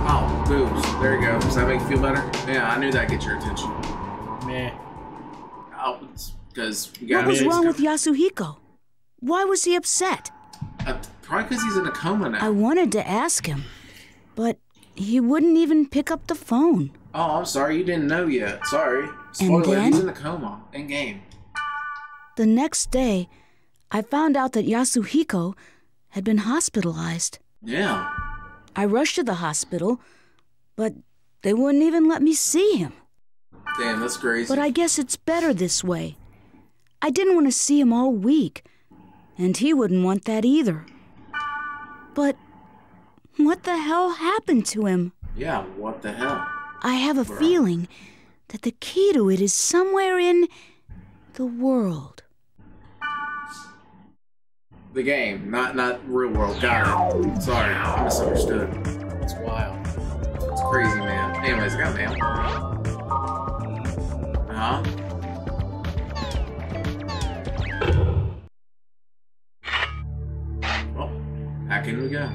Oh, boobs. There you go. Does that make you feel better? Yeah, I knew that'd get your attention. Meh. Oh, because you What was wrong with Yasuhiko? Why was he upset? Uh, probably because he's in a coma now. I wanted to ask him, but he wouldn't even pick up the phone. Oh, I'm sorry, you didn't know yet. Sorry. Spoiler, then? he's in a coma. In game. The next day, I found out that Yasuhiko had been hospitalized. Yeah. I rushed to the hospital, but they wouldn't even let me see him. Damn, that's crazy. But I guess it's better this way. I didn't want to see him all week, and he wouldn't want that either. But what the hell happened to him? Yeah, what the hell? I have a feeling that the key to it is somewhere in the world. The game, not not real world. Got it. Sorry, I misunderstood. It's wild. It's crazy, man. Anyways, I got mail. Uh huh. Back in we go.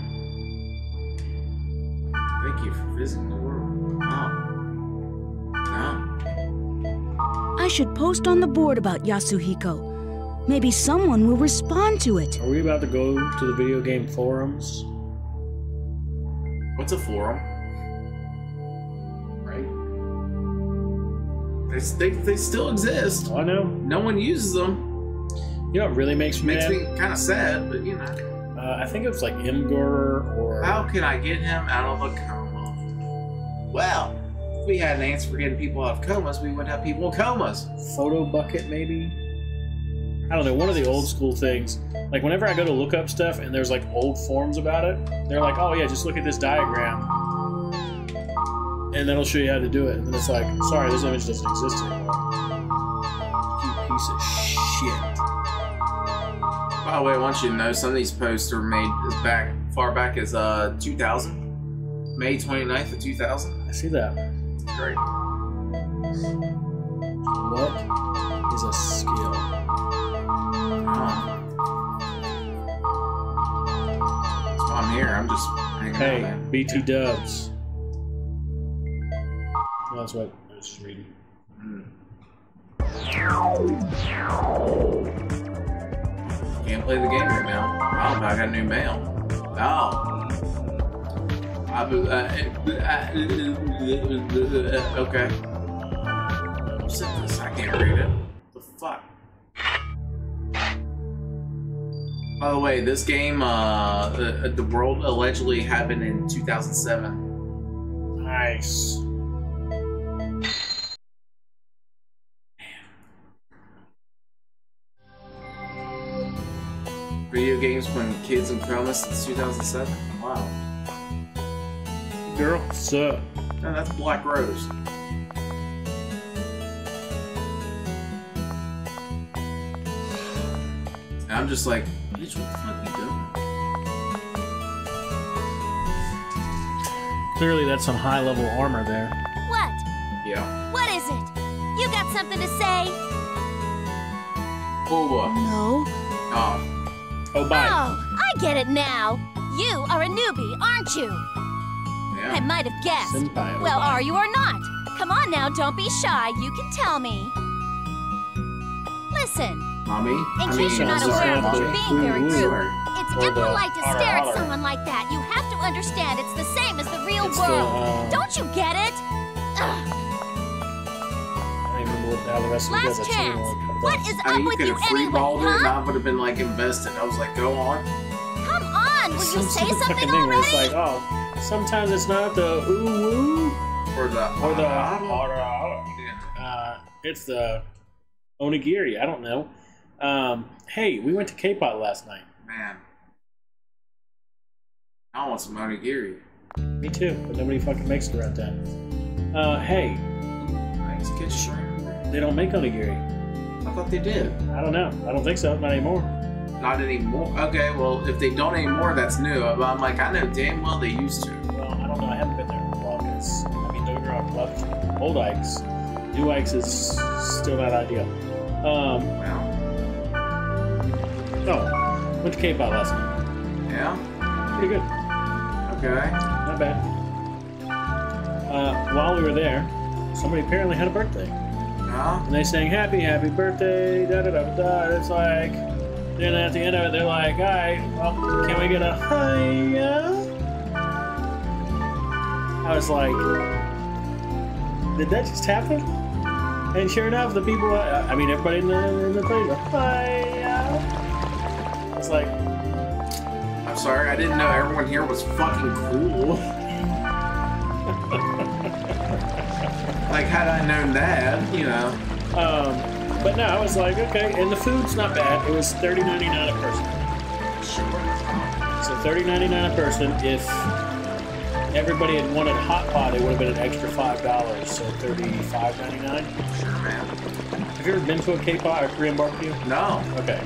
Thank you for visiting the world. Oh. No. I should post on the board about Yasuhiko. Maybe someone will respond to it. Are we about to go to the video game forums? What's a forum? Right? They, they, they still exist. Oh, I know. No one uses them. You know what really makes me Makes mad? me kind of sad, but you know. Uh, I think it was like Imgur or How can I get him out of a coma? Well, If we had an answer for getting people out of comas, we wouldn't have people in comas. Photobucket, maybe. I don't know. One of the old school things. Like whenever I go to look up stuff and there's like old forms about it, they're like, "Oh yeah, just look at this diagram, and that'll show you how to do it." And it's like, "Sorry, this image doesn't exist anymore." You piece of shit. By the way, I want you to know some of these posts are made as back far back as uh 2000, May 29th of 2000. I see that. Great. What is a skill? Huh. That's why I'm here. I'm just hanging out, Hey, man. BT Dubs. Well, that's what I was just reading. Can't play the game right now. Oh, I got new mail. Oh. I, uh, uh, okay. I can't read it. The fuck? By the way, this game, uh, uh, the world allegedly happened in 2007. Nice. Video games when kids in coma since 2007? Wow. Girl, sup? No, that's Black Rose. And I'm just like, bitch, what the fuck you doing? Clearly, that's some high level armor there. What? Yeah. What is it? You got something to say? Oh, No. oh. Oh, bye. Oh, I get it now. You are a newbie, aren't you? Yeah. I might have guessed. Senpai, oh, well, bye. are you or not? Come on now, don't be shy. You can tell me. Listen, Mommy? in I mean, case you're not aware like of it, the you're being very rude. It's impolite to holler stare at someone like that. You have to understand it's the same as the real It's the, world. uh, Don't you get it? Ugh. I don't even remember what, how the rest of. Last I've chance. only a couple What times. is I up mean, you with could you free anyway, balled it and? I would have been like invested. I was like, go on. Come on, will you say something fucking thing where it's like, oh, sometimes it's not the ooh woo Or the. or the uh, it's the onigiri. I don't know. Um, hey, we went to K-pop last night. Man. I want some onigiri. Me too, but nobody fucking makes it around town. Uh, hey, Thanks, Kid Shrimp. They don't make onigiri. I thought they did. I don't know. I don't think so. Not anymore. Not anymore. Okay, well, if they don't anymore, that's new. But I'm like, I know damn well they used to. Well, I don't know. I haven't been there for a while because I mean, don't get me wrong. Love old Ike's. New Ike's is still not ideal. Um, Well, oh, went to K-pop last night. yeah. Pretty good. Okay. Not bad. Uh, while we were there, somebody apparently had a birthday. And they sang happy, happy birthday, da da da da da. It's like, then at the end of it, they're like, all right, well, can we get a hiya? I was like, did that just happen? And sure enough, the people, uh, I mean, everybody in the, in the place, hiya. It's like, I'm sorry, I didn't know everyone here was fucking cool. like, had I known that, you know. um, but no, I was like, okay, and the food's not bad. It was thirty ninety nine a person. So thirty ninety nine a person. If everybody had wanted hot pot, it would have been an extra five dollars. So thirty five ninety nine. Sure, man. Have you ever been to a K-pop or Korean barbecue? No. Okay.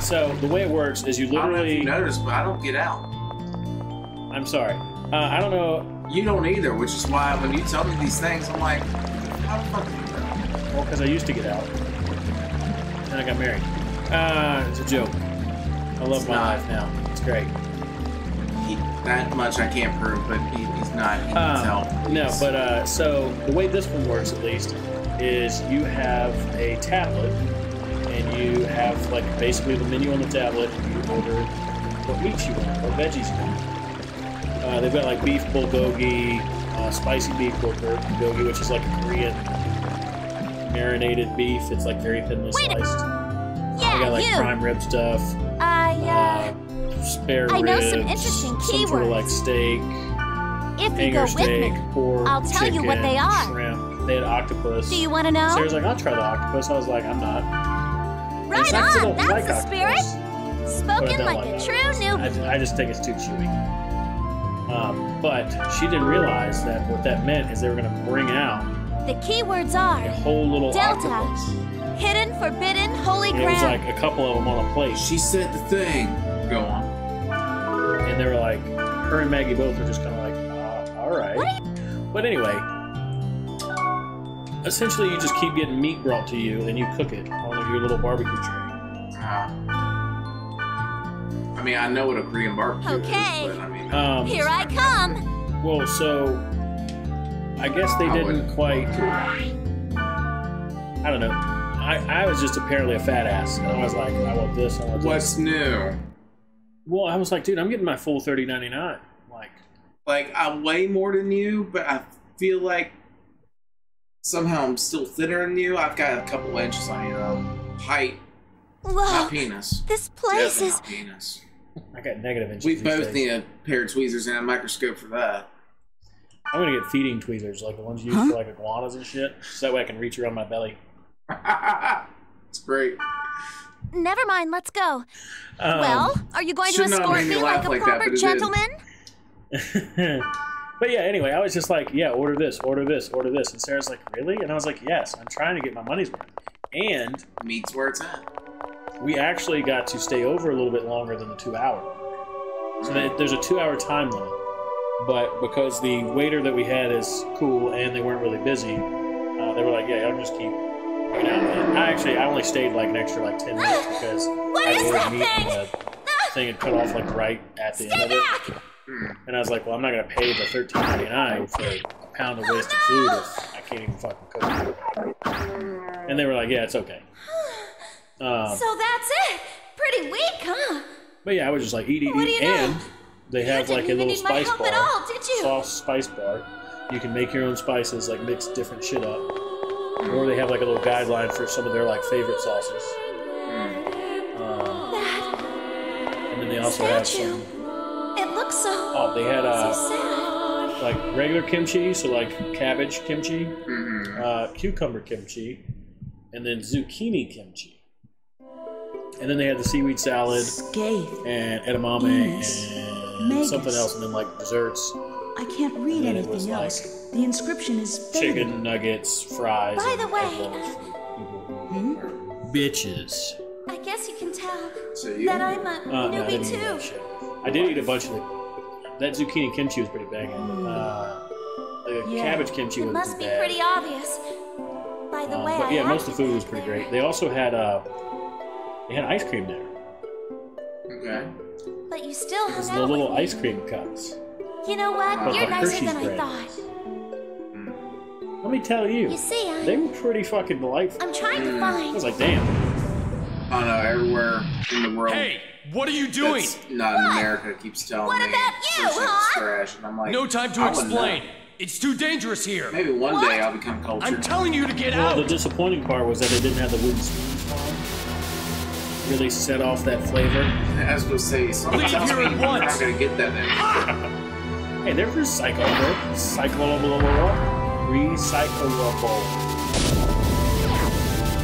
So the way it works is you literally. I don't know if you noticed, but I don't get out. I'm sorry. Uh, I don't know. You don't either, which is why when you tell me these things, I'm like, how the fuck do you know? Well, because I used to get out. Then I got married. Uh, it's a joke. I love It's my not. life now. It's great. He, that much I can't prove, but he, he's not. He Um, no, but uh, so the way this one works, at least, is you have a tablet, and you have like basically the menu on the tablet, and you order what meats you want, what veggies you want. Uh, they've got like beef bulgogi, uh, spicy beef bulgogi, which is like a Korean marinated beef. It's like very thinly Wait sliced. Yeah, they got like you. prime rib stuff, I, uh, uh, spare I know ribs, some interesting some sort of like steak. If you go with steak, me, pork, I'll tell you what chicken, they are. Shrimp. They had octopus. Do you want to know? Sarah's like, I'll try the octopus. I was like, I'm not. right it's not 'cause I on, that's like the spirit. Spoken like like a octopus. true I, newbie. ju- I just think it's too chewy. Um, but she didn't realize that what that meant is they were going to bring out The keywords a are whole little Delta, octopus. hidden, forbidden, holy And it was like a couple of them on a plate. She said the thing. Go on. and they were like, her and Maggie both were just kind of like, uh, all right. But anyway, essentially, you just keep getting meat brought to you, and you cook it on your little barbecue tray. Uh, I mean, I know what a Korean barbecue Okay. is, but I mean, Um, Here I come. well, so I guess they I didn't quite. I don't know. I, I was just apparently a fat ass, and I was like, I want this, I want this. what's new? Well, I was like, dude, I'm getting my full thirty ninety nine. Like, Like, I weigh more than you, but I feel like somehow I'm still thinner than you. I've got a couple inches on you, though. Height, Whoa, not penis. this place Definitely is. not penis. I got negative inches. We these both days. need a pair of tweezers and a microscope for that. I'm gonna get feeding tweezers, like the ones used Huh? for like iguanas and shit, so that way I can reach around my belly. it's great. Never mind, let's go. Um, well, are you going to escort me me like a like proper but it did. gentleman? but yeah, anyway, I was just like, yeah, order this, order this, order this, and Sarah's like, really? And I was like, yes, I'm trying to get my money's worth. And Meat's where it's at. We actually got to stay over a little bit longer than the two hour. So they, there's a two hour time limit. But because the waiter that we had is cool and they weren't really busy, uh, they were like, yeah, I'll just keep hanging out. And I actually, I only stayed like an extra like 10 minutes because What I is ordered that meat thing? and the thing had cut off like right at the end Stay of it. And I was like, well, I'm not going to pay the $13.99 for a pound of wasted food if I can't even fucking cook it. And they were like, yeah, it's okay. Um, So that's it. Pretty weak, huh? but yeah, I was just like, eat, eat, What do eat. you know? And they have didn't like a even little need my spice help bar, at all, did you? sauce spice bar. You can make your own spices, like mix different shit up. Or they have like a little guideline for some of their like favorite sauces. Um, and then they also have statue. some. It looks so. Oh, they had so uh, sad. like regular kimchi, so like cabbage kimchi, Mm-hmm. uh, cucumber kimchi, and then zucchini kimchi. And then they had the seaweed salad Scathe. and edamame Yes. and Magus. something else, and then like desserts, I can't read And then it was anything else. The inscription is faded. chicken nuggets, fries. By and the way, egg rolls. Hmm? bitches. I guess you can tell So you. that I'm a Uh, no, I newbie didn't eat that too. shit. I did eat a bunch of it. That zucchini kimchi was pretty banging. Uh, the Yeah. cabbage kimchi It wasn't must be bad. pretty obvious. By the Um, way, but I yeah, most of the food was pretty great. They also had uh, they had ice cream there. Okay. But you still It was the little ice cream cups. You know what? But You're nicer Hershey's than I thought. Let me tell you, You see, I, they were pretty fucking delightful. I'm trying to hmm. find... I find. was like, damn. I don't know, everywhere in the world. Hey, what are you doing? That's not in America keeps telling What me. What about you, huh? trash, and I'm like, No time to I explain. It's too dangerous here. Maybe one What? day I'll become cultured. I'm telling you to get Well, the disappointing part was that they didn't have the wooden spoons on. Really set off that flavor. I was going to say, something Leave tells here me at we're not once. going to get that anymore. Hey, they're recyclable. Recyclable. Recyclable.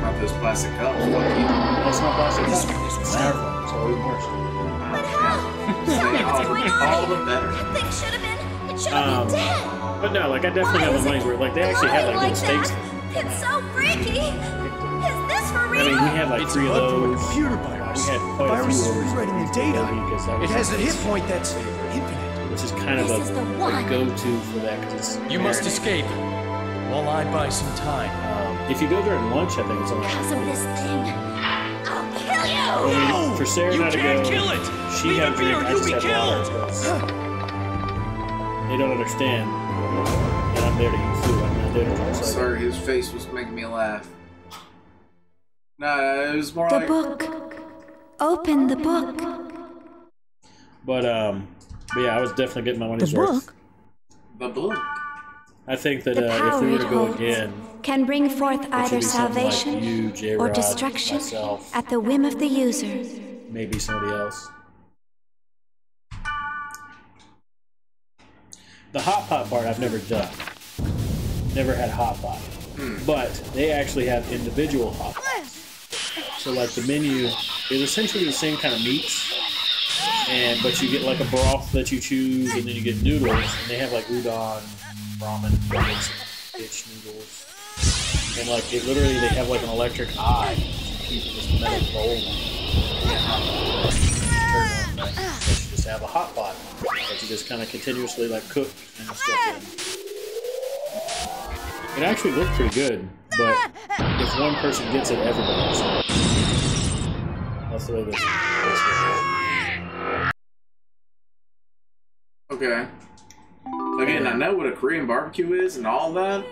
Not those plastic cups. Fuck you. That's not plastic. This cup. one It's well. styrofoam. So even worse. But how? Say, What's all, going all on? the better. That thing should have been. It should have Um, been dead. But no, like I definitely Why got is my it. Like they actually had like glowing little like steaks. It's so freaky. Is this for I mean, we had like It's three of a a those. computer We virus. had quite a virus is few orders rewriting the data. It has a hit point that's infinite. which is kind of a, a go-to for that because it's You must escape while I buy some time. Um, if you go during lunch, I think it's only. Because of this thing. I'll kill you. I mean, for Sarah You and can't go, kill it. she Leave had it a be or you'll be killed. They don't understand that I'm there to eat food. I'm not there to drink. Sorry, his face was making me laugh. No, it was more The like. book. Open the book. But um, but yeah, I was definitely getting my The money's worth. book The book. I think that uh, if power we were to go again, can bring forth either be something like salvation you, or J-Rod, destruction myself, at the whim of the user. maybe somebody else. the hot pot part I've never done. Never had hot pot. But they actually have individual hot pots. So like the menu is essentially the same kind of meats. And but you get like a broth that you choose and then you get noodles and they have like udon, ramen noodles, fish noodles. And like they literally they have like an electric eye this metal bowl. But you just have a hot pot that you just kind of continuously like cook and stuff in. It actually looked pretty good, but if one person gets it, everybody gets it. That's the way this. this Okay. Again, I know what a Korean barbecue is and all that.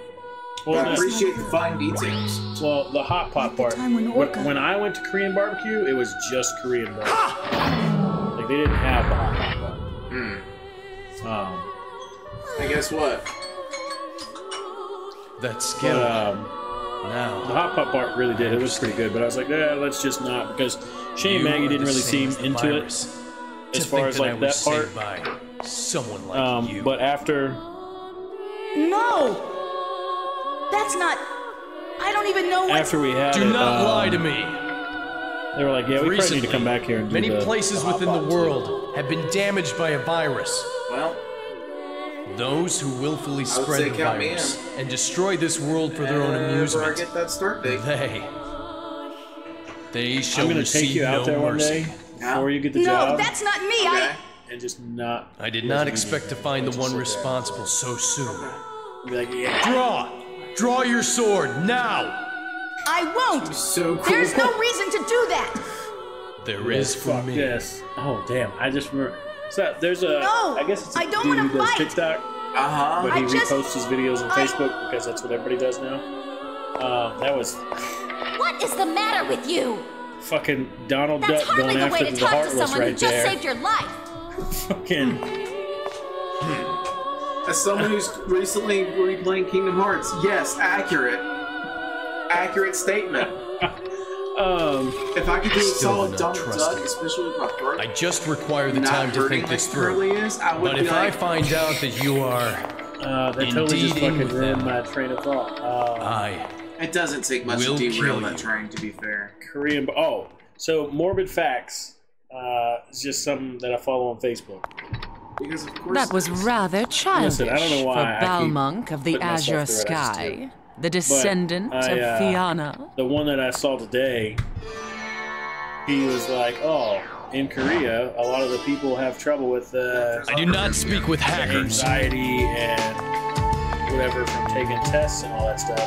Well, I that's- appreciate the fine details. Well, the hot pot part. When, when I went to Korean barbecue, it was just Korean barbecue. Like they didn't have the hot pot part. Hmm. Um, And guess what? That's but, um, now. the hot pot part really did. It was pretty good, but I was like, yeah, let's just not because Shane and Maggie didn't really seem into virus. it To as far as that like was that part. saved by someone like Um, you. but after No! That's not. I don't even know what. after we had Do it, not um, lie to me. They were like, yeah, we probably need to come back here and do Many the, places the hot within the pot, too. world have been damaged by a virus. Well, Those who willfully spread the virus and destroy this world for their own whenever I amusement, get that start date. they they shall I'm gonna receive take you out no there one mercy. day before you get the no, job that's not me. I. and just not. I did not expect to find the one responsible so soon. Be like, yeah. Draw! Draw your sword now! I won't. So cool. There's no reason to do that. There is for me. this. Oh damn! I just remember. So there's a. No, I guess it's a I don't dude wanna who does fight. TikTok, Uh huh. but he I just- reposts his videos on I- Facebook because that's what everybody does now. Um, that was What is the matter with you? fucking Donald That's Duck hardly going the way after to the talk to heartless someone who right just there. saved your life. Fucking. As someone who's recently replaying Kingdom Hearts, yes, accurate. Accurate statement. Um, If I could do a Still solid not Donald Duck, you. especially with my throat, I just require the time to think this through. Curly is, I would But if like, I find out that you are, uh, that totally just Indeed, fucking with ruined my train of thought. Um, I it doesn't take much to will derail that train. To be fair, Korean. Oh, so morbid facts. Uh, is just something that I follow on Facebook. because of course That was rather childish Listen, I don't know why for I keep Balmung of the Azure through it, I just do. Sky, the descendant I, of uh, Fianna. The one that I saw today, he was like, "Oh, in Korea, a lot of the people have trouble with uh, I do not speak with hackers. anxiety and whatever from taking tests and all that stuff."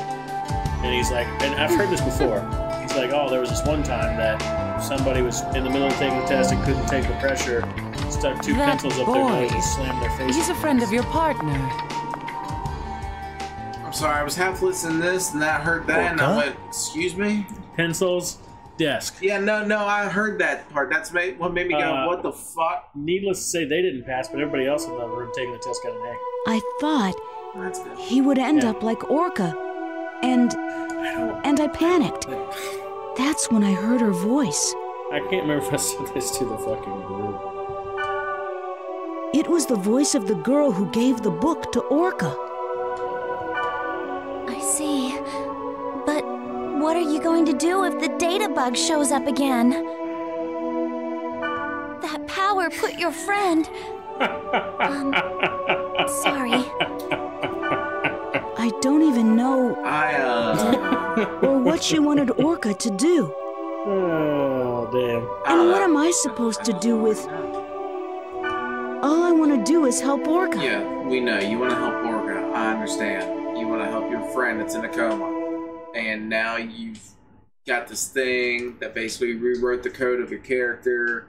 And he's like, and I've heard this before. He's like, "Oh, there was this one time that somebody was in the middle of taking a test and couldn't take the pressure, stuck two That pencils up their boy. nose and slammed their face." He's a friend of your partner. I'm sorry, I was half listening to this and that heard that and I went, "Excuse me." Pencils, desk. Yeah, no, no, I heard that part. That's made, what made me go, Uh, "What the fuck?" Needless to say, they didn't pass, but everybody else in the room taking the test got an A. I thought That's he would end Yeah. up like Orca, and and I panicked. That's when I heard her voice. I can't remember if I said this to the fucking group. It was the voice of the girl who gave the book to Orca. I see. But what are you going to do if the data bug shows up again? That power put your friend. Um, sorry. I don't even know I uh, or what she wanted Orca to do. Oh, damn. And what am I supposed to do with. All I want to do is help Orca. yeah, we know you want to help Orca. I understand. Friend that's in a coma, and now you've got this thing that basically rewrote the code of your character.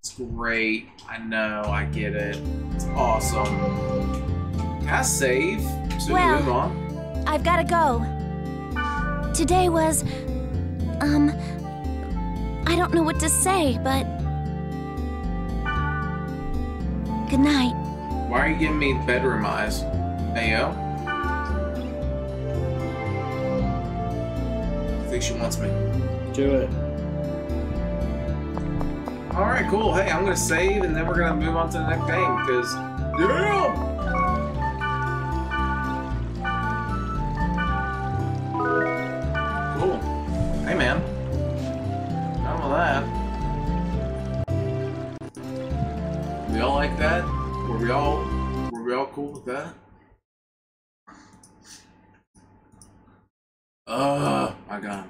It's great. I know. I get it. It's awesome. Can I save so Well- we move on? I've gotta go. Today was. Um. I don't know what to say, but. Good night. Why are you giving me bedroom eyes? Ayo? think she wants me. Do it. Alright, cool. Hey, I'm gonna save and then we're gonna move on to the next game, because... Yeah! Cool. Hey, man. None of that. We all like that? Were we all... Were we all cool with that? Oh my god.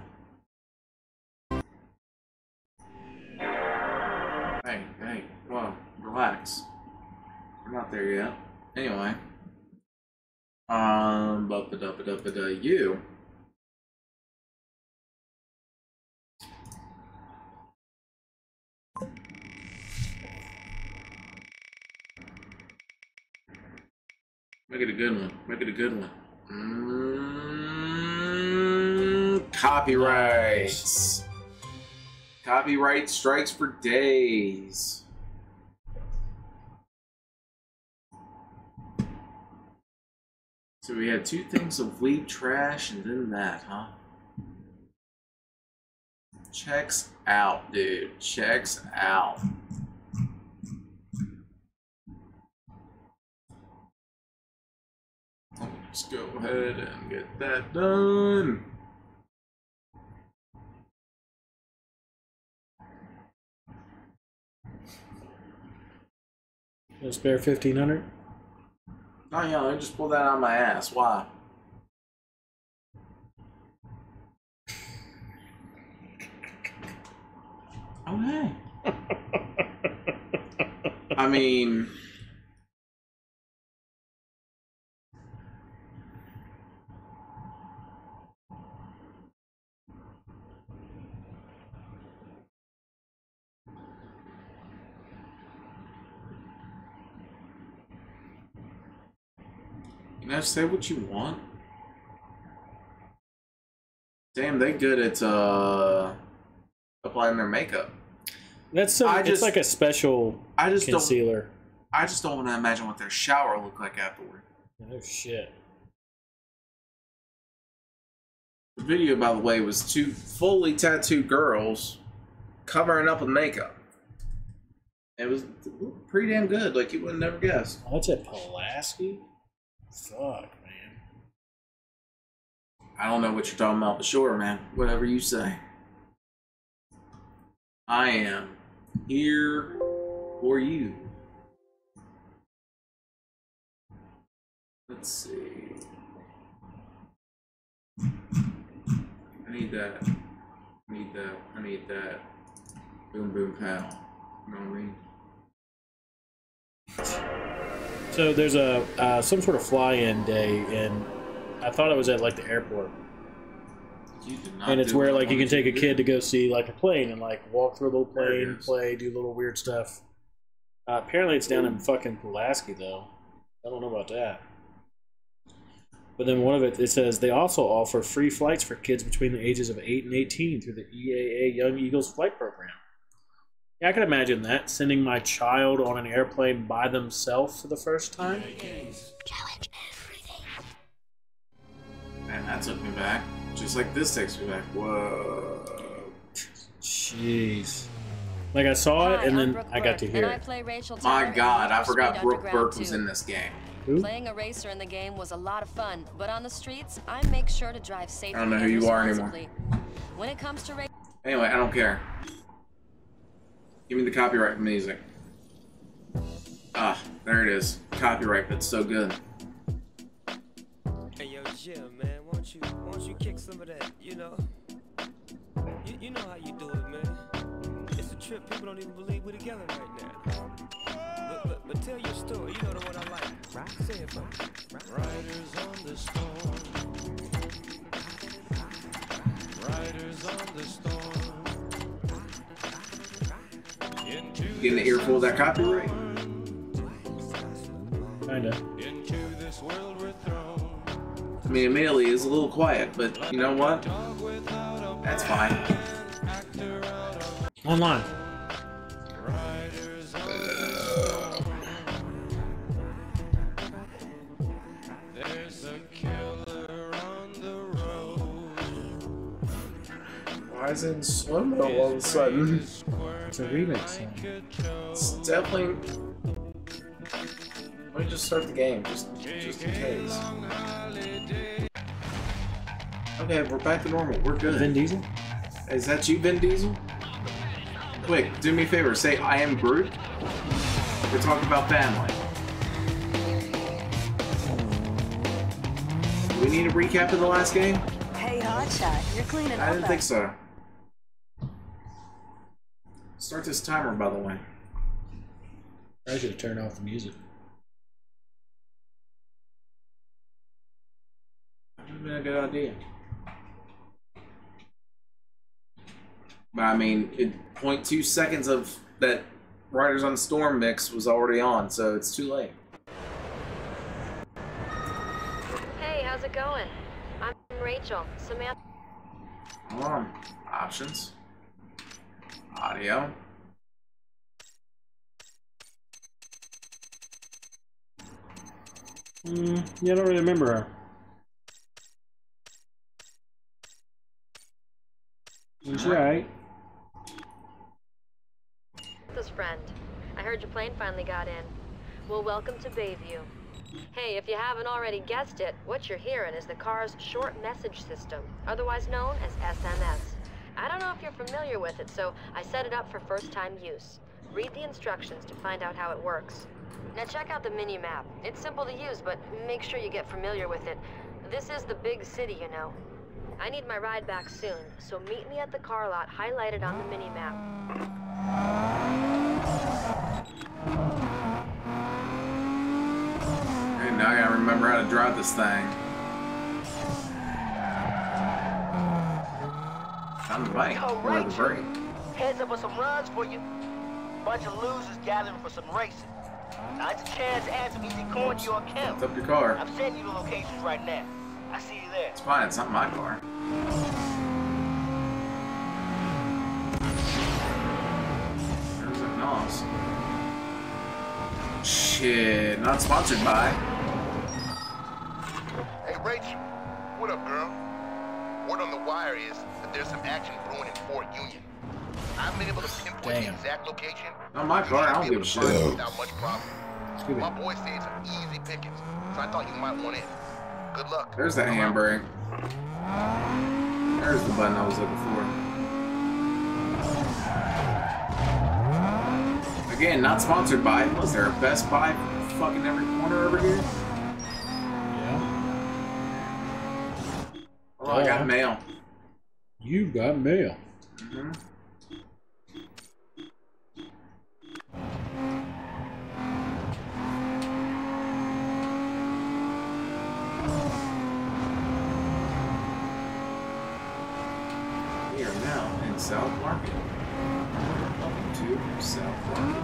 Hey, hey, whoa, relax. We're not there yet. Anyway. Um, ba ba da ba da ba da you. Make it a good one. Make it a good one. Mm, copyrights. Copyright strikes for days. So we had two things of weed trash and then that, huh? Checks out, dude. Checks out. Let's go ahead and get that done. A spare fifteen hundred. Oh yeah, I just pulled that out of my ass. Why? Okay. I mean, you know, say what you want. Damn, they good at uh applying their makeup. That's so. It's just- like a special I just don't- concealer. I just don't want to imagine what their shower looked like afterward. Oh shit. The video, by the way, was two fully tattooed girls covering up with makeup. It was pretty damn good, like you would never guess. Oh, that's at Pulaski. Fuck, man. I don't know what you're talking about, but sure, man. Whatever you say. I am here for you. Let's see. I need that. I need that. I need that. Boom, boom, pow. You know what I mean? So there's a uh, some sort of fly-in day, and I thought it was at like the airport. You did not And it's where like you can take a kid to go see like a plane and like walk through a little plane, play, do little weird stuff. Uh, apparently, it's down in fucking Pulaski though. I don't know about that. But then one of it it says they also offer free flights for kids between the ages of eight and eighteen through the EAA Young Eagles flight program. Yeah, I can imagine that sending my child on an airplane by themselves for the first time. And that took me back. Just like this takes me back. Whoa. Jeez. Like I saw it and then I got to hear it. My god, I forgot Brooke Burke was in this game. Playing a racer in the game was a lot of fun, but on the streets, I make sure to drive safely I don't know who you are anymore. When it comes to racing, Anyway, I don't care. Give me the copyright music. Ah, there it is. Copyright, but so good. Hey yo, Jim, man, won't you won't you kick some of that, you know? You, you know how you do it, man. It's a trip, people don't even believe we're together right now. But, but, but tell your story, you know the one I like. Right? Say it for me. Riders on the storm. Riders on the storm. Getting the earful of that copyright? Kinda. Into this world we're thrown. I mean, admittedly, it's a little quiet, but you know what? That's fine. Online. There's a killer on the road. Why is it in slow mo all of a sudden? It's a remix song. It's definitely. Let me just start the game, just, just in case. Okay, we're back to normal. We're good. Vin Diesel? Is that you, Vin Diesel? Quick, do me a favor. Say, I am Groot. We're talking about family. we need a recap of the last game? Hey, Hotshot, you're cleaning I up. I didn't out think so. Start this timer, by the way. I should have turned off the music. That would have been a good idea. But I mean, it, 0.2 seconds of that Riders on the Storm mix was already on, so it's too late. Hey, how's it going? I'm Rachel. Samantha. Hold on. Options. Audio. Mm, yeah, I don't really remember her. She's right. This friend. I heard your plane finally got in. Well, welcome to Bayview. Hey, if you haven't already guessed it, what you're hearing is the car's short message system, otherwise known as SMS. I don't know if you're familiar with it, so I set it up for first-time use. Read the instructions to find out how it works. Now check out the mini-map. It's simple to use, but make sure you get familiar with it. This is the big city, you know. I need my ride back soon, so meet me at the car lot highlighted on the mini-map. Okay, now I gotta remember how to drive this thing. Time to bike. Or the. Heads up with some runs for you. Bunch of losers gathering for some racing. Now it's a chance to add some easy coin to your account. Lift up your car. I'm sending you the locations right now. I see you there. It's fine, it's not my car. There's a NOS. Shit, not sponsored by. Hey, Rachel. What up, girl? Word on the wire is that there's some action brewing in Fort Union. I haven't been able to pinpoint the Damn. exact location. Not my car, I don't give a Find it shit. Without much problem. Excuse me. My boy said it's some easy pickings, so I thought you might want it. Good luck. There's the handbrake. There's the button I was looking for. Again, not sponsored by. Was there a Best Buy fucking every corner over here? Yeah. Oh, I got mail. You got mail. Mhm. We are now in South Market. Welcome to South Market.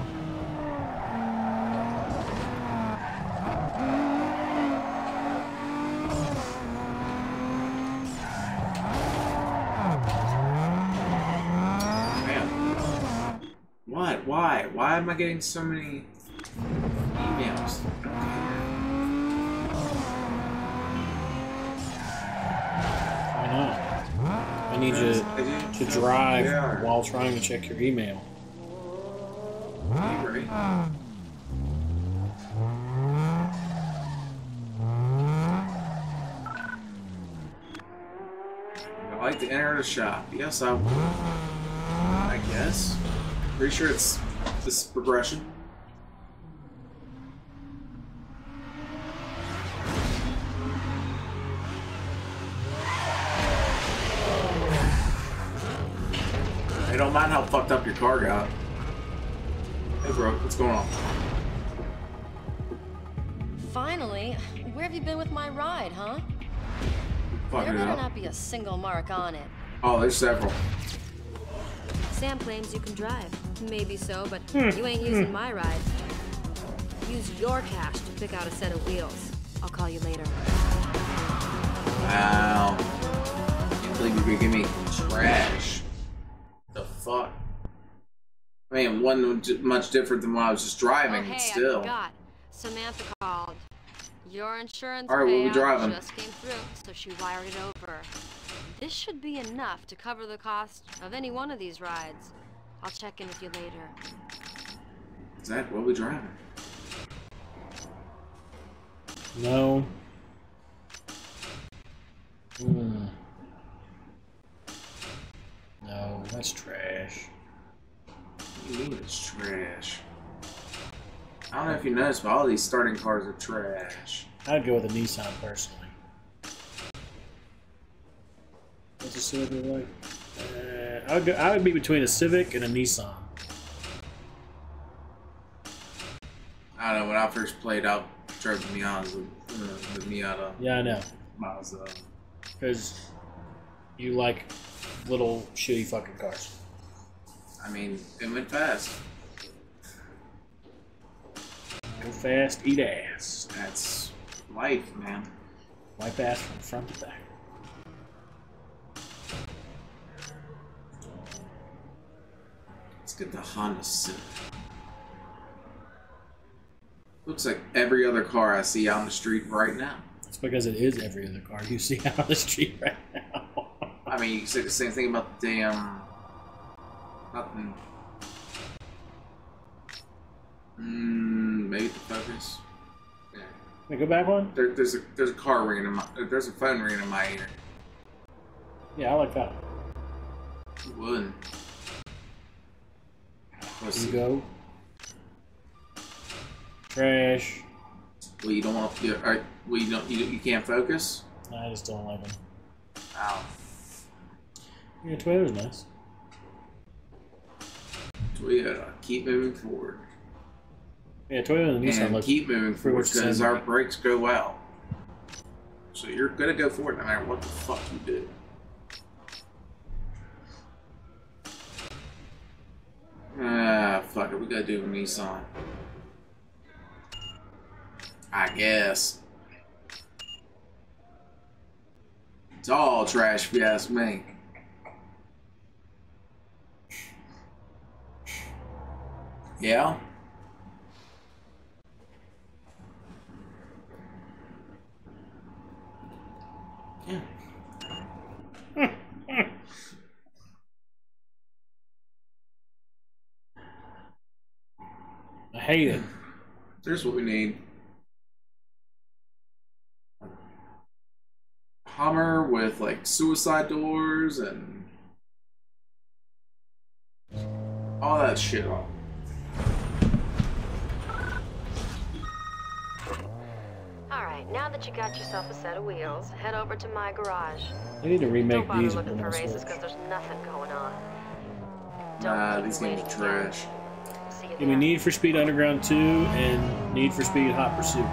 Man. What? Why? Why am I getting so many emails? I need you to drive Yeah. while trying to check your email. I like to enter the shop. Yes, I. I guess. Pretty sure it's this progression. Car got. Hey, bro, what's going on? Finally, where have you been with my ride, huh? Fucking there better not be a single mark on it. Oh, there's several. Sam claims you can drive. Maybe so, but Hmm. you ain't using my ride. Use your cash to pick out a set of wheels. I'll call you later. Wow. Can't believe you could give me trash. The fuck? I mean, it wasn't much different than when I was just driving, oh, hey, but I forgot. Samantha called. Your insurance All right, we'll be driving. just came through, so she wired it over. This should be enough to cover the cost of any one of these rides. I'll check in with you later. Zak, what are we driving? No. Hmm. No, that's trash. What do you mean it's trash? I don't know if you noticed, but all these starting cars are trash. I'd go with a Nissan personally. What's a Civic look like? Uh, I would go, I would be between a Civic and a Nissan. I don't know. When I first played, I drove the Miata. The, the Miata. Yeah, I know. Mazda. Because you like little shitty fucking cars. I mean, it went fast. Go fast, eat ass. That's life, man. Wipe ass from front to back. Let's get the Honda Civic. Looks like every other car I see out on the street right now. It's because it is every other car you see out on the street right now. I mean, you can say the same thing about the damn. Nothing. Mm, maybe the Focus. Yeah. Can I go back one? There, there's a there's a car ringing in my there's a phone ringing in my ear. Yeah, I like that. Who wouldn't? Let's see. go. Trash. Well, you don't want to. All right. Well, you don't. You, you can't focus. I just don't like them. Ow. Yeah, Toyota's nice. Toyota, keep moving forward. Yeah, Toyota and Nissan and keep moving forward because our brakes go out. So you're gonna go for it no matter what the fuck you do. Ah, fuck it. We gotta do a Nissan. I guess. It's all trash if you ask me. Yeah? I hate it. There's what we need. Hummer with like suicide doors and all that shit on. Alright, now that you got yourself a set of wheels, head over to my garage. They need to remake Don't bother these looking for them races because there's nothing going on. Don't Nah, these me games are trash. See you Give me. Need for Speed Underground 2 and Need for Speed Hot Pursuit.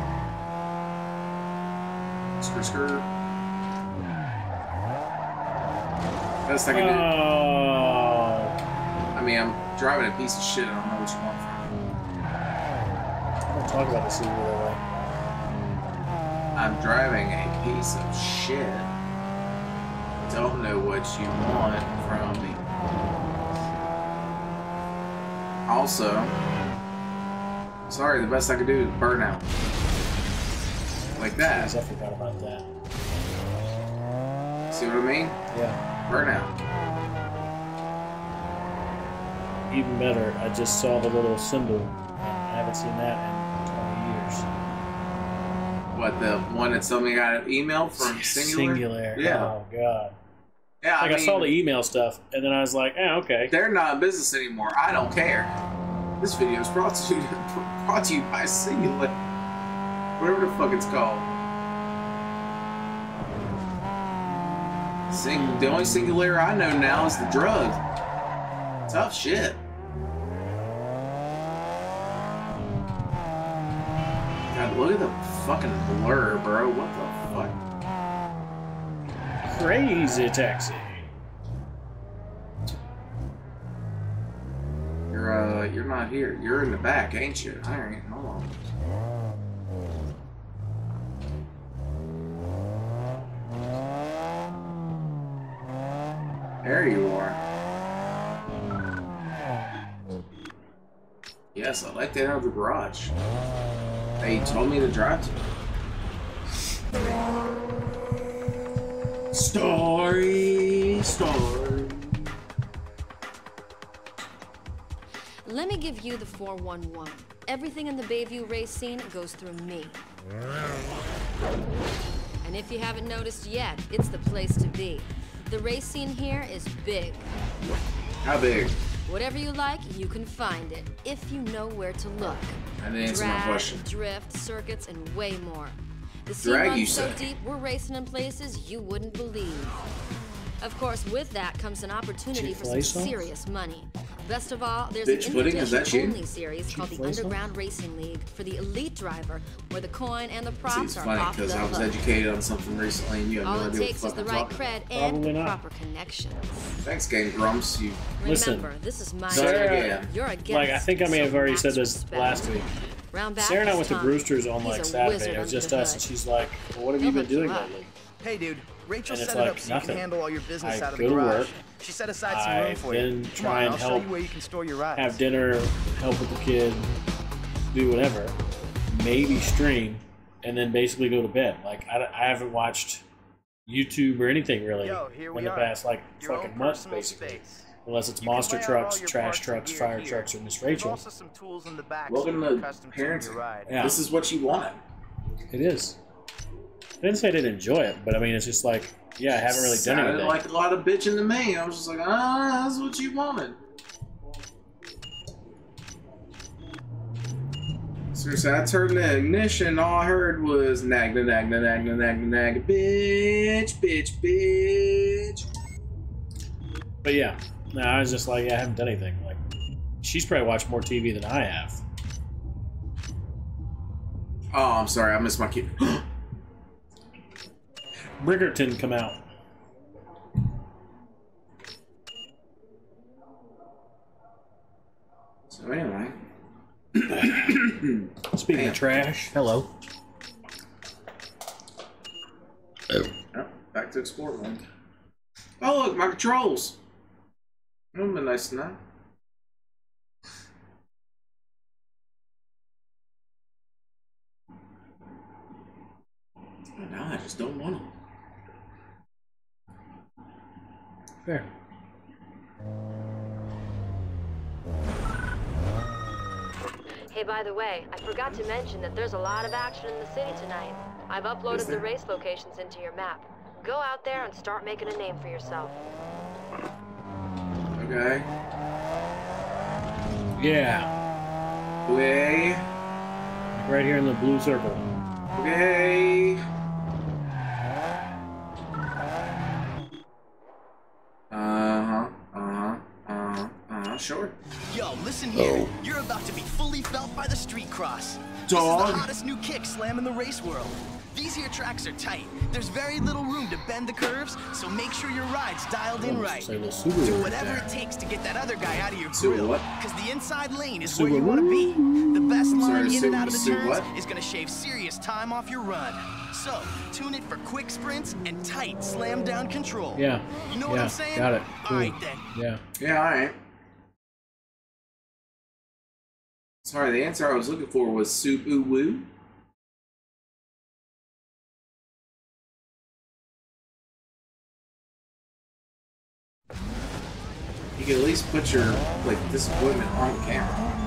Skr skr. Best I can Oh, do. I mean, I'm driving a piece of shit. I don't know what you want from me. I don't talk about this either way. I'm driving a piece of shit. Don't know what you want from me. Also, sorry, the best I could do is burnout. Like that. I forgot about that. See what I mean? Yeah. Burnout. Even better, I just saw the little symbol. and I haven't seen that in 20 years. What the one that somebody got an email from Cingular? Cingular. Yeah. Oh, God. Yeah, Like, I, I, saw the email stuff, and then I was like, eh, okay. They're not in business anymore. I don't care. This video is brought to you, brought to you by Cingular. Whatever the fuck it's called. Sing, the only Singulair I know now is the drug. Tough shit. God, look at the fucking blur, bro. What the fuck? Crazy taxi. You're uh, you're not here. You're in the back, ain't you? All right, hold on. There you are. Yes, I like that out of the garage. They told me to drive to. Story, story. Let me give you the 411. Everything in the Bayview race scene goes through me. And if you haven't noticed yet, it's the place to be. The race scene here is big. How big? Whatever you like, you can find it, if you know where to look. I didn't answer my Drag, question. drift, circuits, and way more. The scene Drag, runs you so deep, we're racing in places you wouldn't believe. Of course, with that comes an opportunity for some Chick-fil-A sauce? serious money. Best of all, there's Bitch an pudding, is that you? invitation-only series called the Chick-fil-A sauce? Underground Racing League for the elite driver, where the coin and the See, props it's are funny off the because I was educated on something recently and you have All no it idea what takes the is fuck the I'm right talking cred and Probably not. proper connections. Thanks, Game Grumps. You Listen, Remember, this is my Sarah, show. You're a guest. like I think I may have already said this respect. last week. Round back Sarah and I this went to. Brewster's on He's like Saturday. It was just us, and she's like, well, "What have you He'll been doing lately?" Hey, dude. Rachel And it's set it up like so you can handle all your business I out of the garage. work. She set aside some I room for you. then Come try on, and I'll show help you where you can store your rides. have dinner, help with the kid, do whatever, maybe stream, and then basically go to bed. Like I, I haven't watched YouTube or anything really Yo, here in the are. past like Your fucking own month basically, space. unless it's You monster trucks, trash trucks, fire here. trucks, or Miss Rachel. also some tools in the back Welcome so to can custom tune parenting. Yeah. This is what you want. It is. I didn't say I didn't enjoy it, but I mean it's just like, yeah, I haven't really done Sounded anything. like a lot of bitching to me. I was just like, ah, that's what you wanted. Seriously, I turned the ignition. All I heard was nag, nag, nag, nag, nag, nag, nag, bitch, bitch, bitch. But yeah, no, I was just like, yeah, I haven't done anything. Like, she's probably watched more TV than I have. Oh, I'm sorry, I missed my cue. Bridgerton come out. so anyway, Speaking of trash, hello. Yep, back to explore one. Oh look, my controls. That would have been nice to know. Oh, now I just don't want them. Fair. Hey, by the way, I forgot to mention that there's a lot of action in the city tonight. I've uploaded the race locations into your map. Go out there and start making a name for yourself. Okay. Yeah, Way. right here in the blue circle. Okay. Sure. Yo, listen here. Oh. You're about to be fully felt by the street cross. Dog. This is the hottest new kick slam in the race world. These here tracks are tight. There's very little room to bend the curves, so make sure your ride's dialed in oh, right. Say Do whatever it takes to get that other guy out of your Subaru grill. Because the inside lane is where you want to be. The best line Sorry, in and out of the Subaru turns what? is going to shave serious time off your run. So, tune it for quick sprints and tight slam down control. Yeah. You know yeah, what I'm saying? Got it. All Cool. right then. Yeah. Yeah. All right. Sorry, the answer I was looking for was soup oo woo. You can at least put your like disappointment on camera.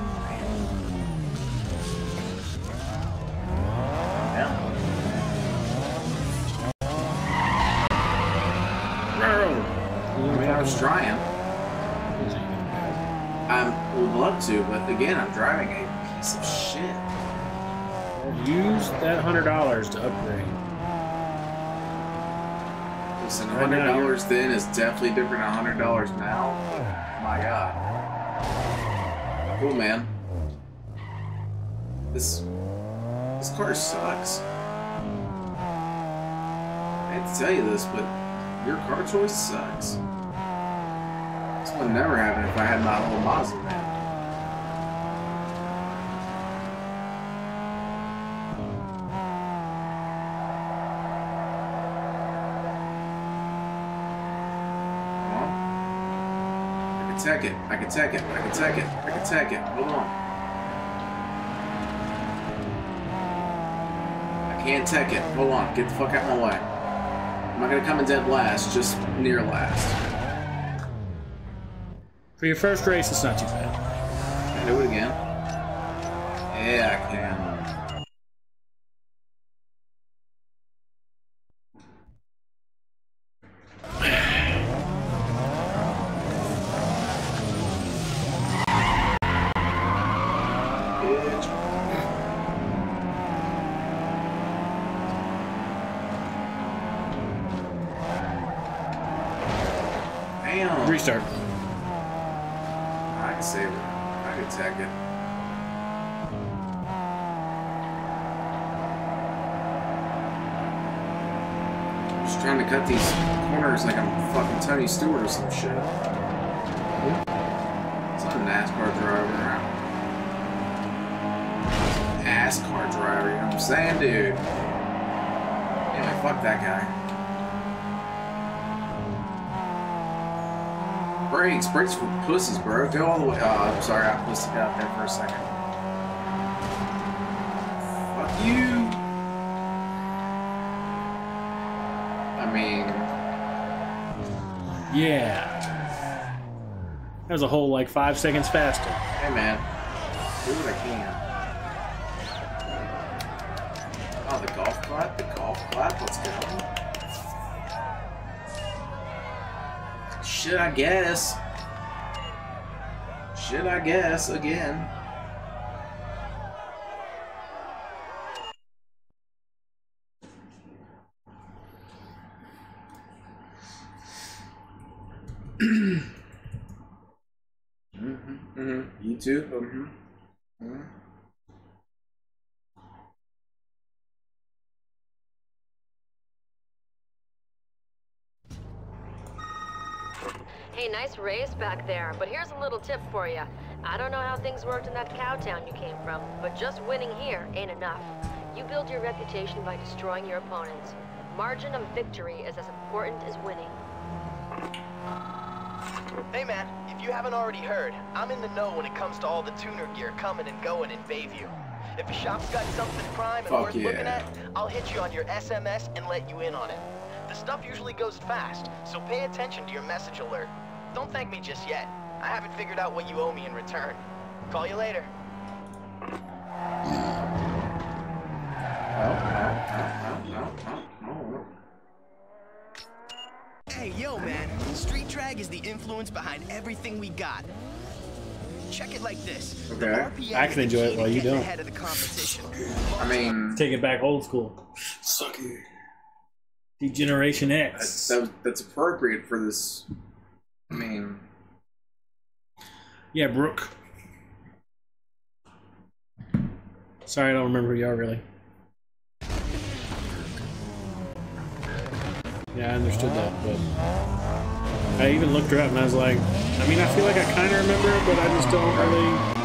I mean, I was trying. Love to, but again, I'm driving a piece of shit. Use that hundred dollars to upgrade. Listen, hundred dollars then is definitely different than hundred dollars now. My God. Cool, man. This this car sucks. I hate to tell you this, but your car choice sucks. This would never happen if I had my old Mazda, man. I can tech it. I can tech it. I can tech it. I can tech it. Hold on. I can't tech it. Hold on. Get the fuck out of my way. I'm not gonna come in dead last, just near last. For your first race, it's not too bad. Can I do it again? Yeah, I can. Bitch. Damn. Restart. I can save it. I can tag it. Just trying to cut these corners like I'm fucking Stewart or some shit. A NASCAR driver. NASCAR driver, you know what I'm saying, dude? Anyway, fuck that guy. Brakes, brakes for pussies, bro. Go all the way. Oh, I'm sorry, I pussied out there for a second. Fuck you. I mean, Yeah. That was a whole like five seconds faster. hey man, do what I can. Oh, the golf clap, the golf clap. Let's go. Shit, I guess. Shit, I guess again. Mm-hmm, mm-hmm. YouTube, mm-hmm. mm-hmm. Hey, nice race back there, but here's a little tip for you. I don't know how things worked in that cow town you came from, but just winning here ain't enough. You build your reputation by destroying your opponents. Margin of victory is as important as winning. Hey man, if you haven't already heard, I'm in the know when it comes to all the tuner gear coming and going in Bayview. If a shop's got something prime and Fuck worth looking at, I'll hit you on your SMS and let you in on it. The stuff usually goes fast, so pay attention to your message alert. Don't thank me just yet. I haven't figured out what you owe me in return. Call you later. Hey, yo, man. Street drag is the influence behind everything we got. Check it like this. Okay. I can enjoy it while you getting don't. ahead of the competition. I mean, Take it back old school. suck it. Degeneration X. That's, that's appropriate for this. I mean, Yeah, Brooke. Sorry, I don't remember who you are really. Yeah, I understood that, but I even looked her up and I was like, I mean, I feel like I kind of remember but I just don't really.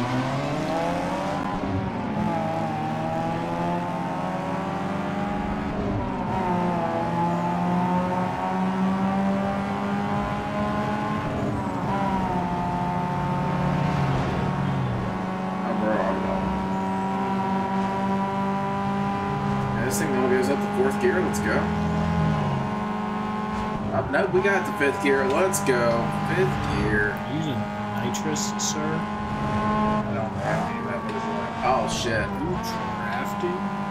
oh, bro, Yeah, this thing only goes up to fourth gear. Let's go. Uh, oh, no, we got the fifth gear. Let's go. Fifth gear. Using nitrous, sir? I don't have any of that. What is it? Oh, shit. Drafting?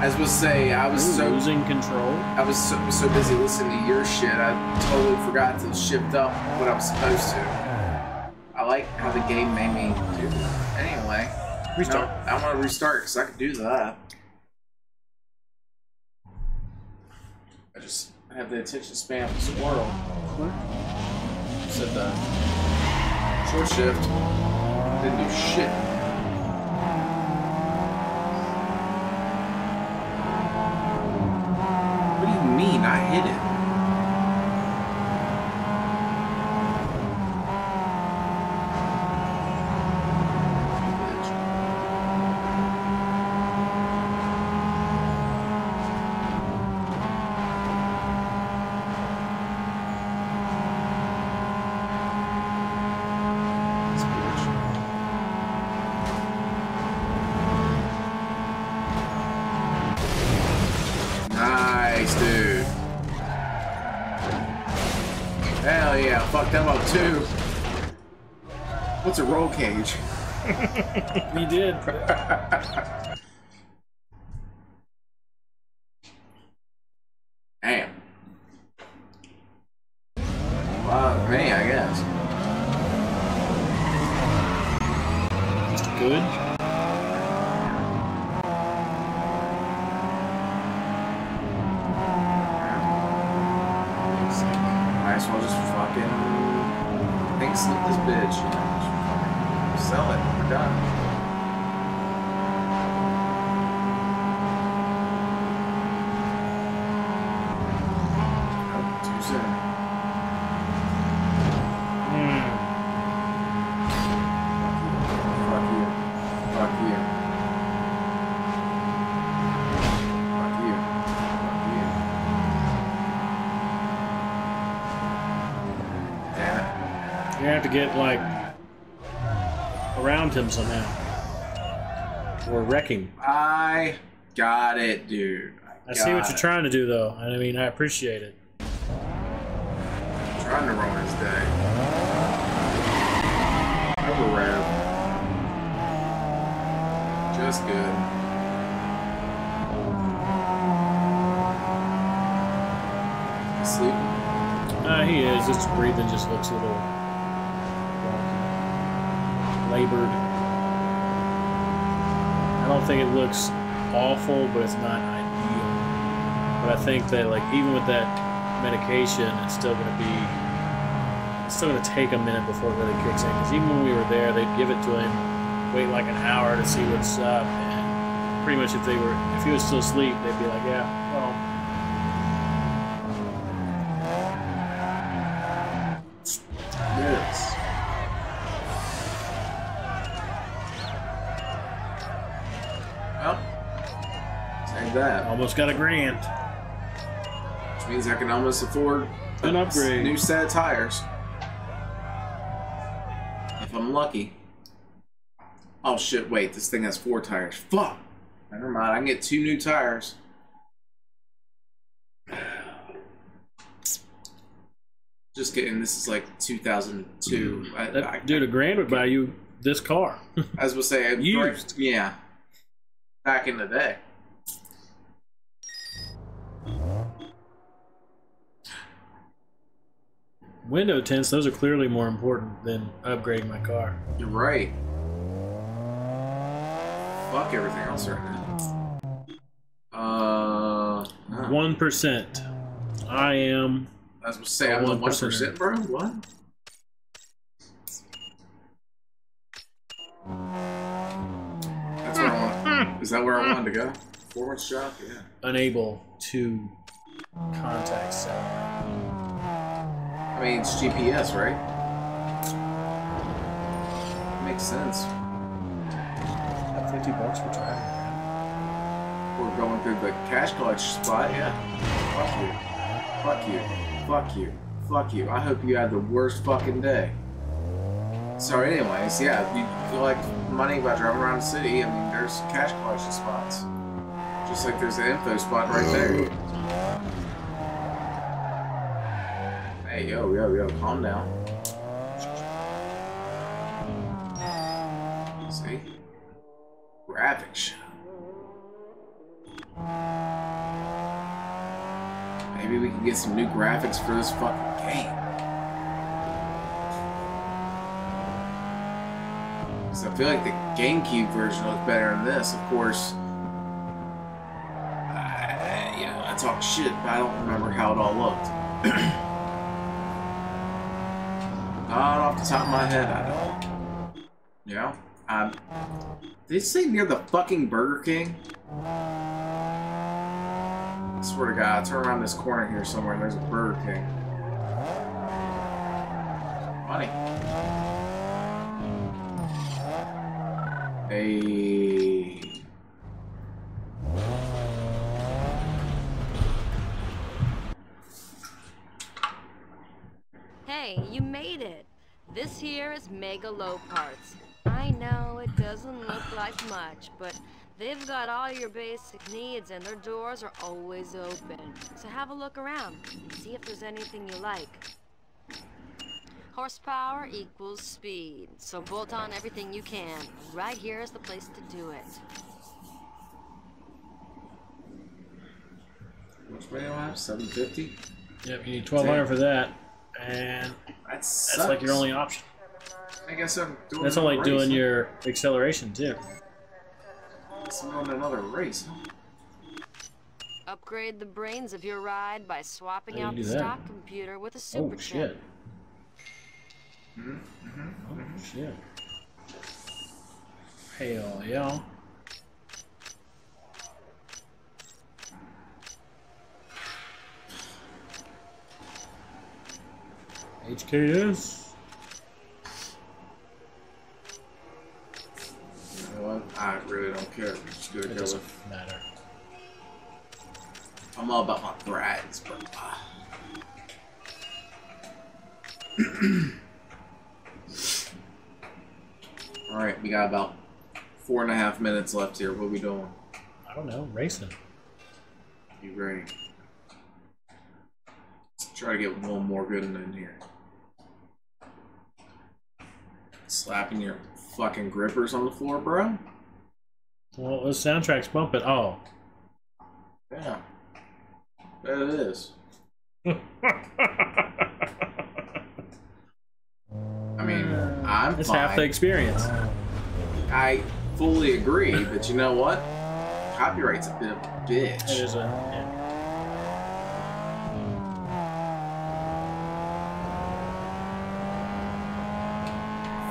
I was say, I was Ooh, so losing control. I was so, so busy listening to your shit, I totally forgot to shift up what I was supposed to. I like how the game made me do that. Anyway, Restart. No, I want to restart because I could do that. The attention span of a squirrel. Said that. Short shift. Didn't do shit. What do you mean? I hit it. Nice, dude. Hell yeah, fuck them up too. What's a roll cage? We did. Damn. Well, me, I guess. Just good. I Might as well just fucking pink slip this bitch. You know, just fucking sell it. We're done. Oh, too soon. Fuck you. Fuck you. Fuck you. Fuck you. Damn it. You have to get like around him somehow. Or wrecking. I got it, dude. I see what got you're trying to do though. I mean, I appreciate it. Trying to ruin his day. Over rev. Just good. Sleep. Uh, he is. His breathing just looks a little labored. I don't think it looks awful, but it's not ideal. But I think that, like, even with that medication, it's still going to be. It's still going to take a minute before it really kicks in. Because even when we were there, they'd give it to him, wait like an hour to see what's up, and pretty much if they were, if he was still asleep, they'd be like, yeah, almost got a grand. Which means I can almost afford An upgrade. new set of tires. If I'm lucky. Oh shit, wait, this thing has four tires. Fuck! Never mind, I can get two new tires. Just kidding, this is like 2002. I, That, I, dude, a grand would buy you this car. I was gonna say, Used. yeah. Back in the day. Window tints, those are clearly more important than upgrading my car. You're right. Fuck everything else right now. Uh. One percent. I am. I was gonna say I'm one bro. What? That's where I want. Is that where I wanted to go? Forward shop, yeah. unable to contact. I mean, it's GPS, right? Makes sense. Got Fifty bucks for driving. We're going through the cash collection spot, yeah. Fuck you. Fuck you. Fuck you. Fuck you. I hope you had the worst fucking day. So, anyways, yeah, you collect money by driving around the city. I mean, there's cash collection spots. Just like there's an info spot right there. Hey, yo, yo, yo, calm down. See? Shop. Maybe we can get some new graphics for this fucking game. 'Cause I feel like the GameCube version looks better than this, of course. I, you know, I talk shit, but I don't remember how it all looked. Not off the top of my head, I don't. You know? Um, did it say near the fucking Burger King? I swear to God, I turn around this corner here somewhere and there's a Burger King. Money. Hey. Hey, you made it. This here is Mega Low Parts. I know it doesn't look like much, but they've got all your basic needs and their doors are always open. So have a look around and see if there's anything you like. Horsepower equals speed, so bolt on everything you can. Right here is the place to do it. Which way do I have? 750? Yep, you need twelve hundred for that, and That's that's like your only option. I guess I'm doing That's another only doing race. your acceleration too. Guess I'm doing another race, huh? Upgrade the brains of your ride by swapping out the that? stock computer with a oh, super Oh chip. shit. Mm-hmm, mm-hmm, mm-hmm. Oh shit. Hell yeah. HKS. You know what? I really don't care. I'm just gonna It go doesn't with. matter. I'm all about my brags, but. Uh, all right, we got about four and a half minutes left here. What are we doing? I don't know. Racing. You ready? Let's try to get one more good one in here. Slapping your fucking grippers on the floor, bro. Well, the soundtrack's bumping. Oh. Yeah. There it is. I mean, I'm It's fine. half the experience. I fully agree, but you know what? Copyright's a bit of a bitch. It is a. yeah.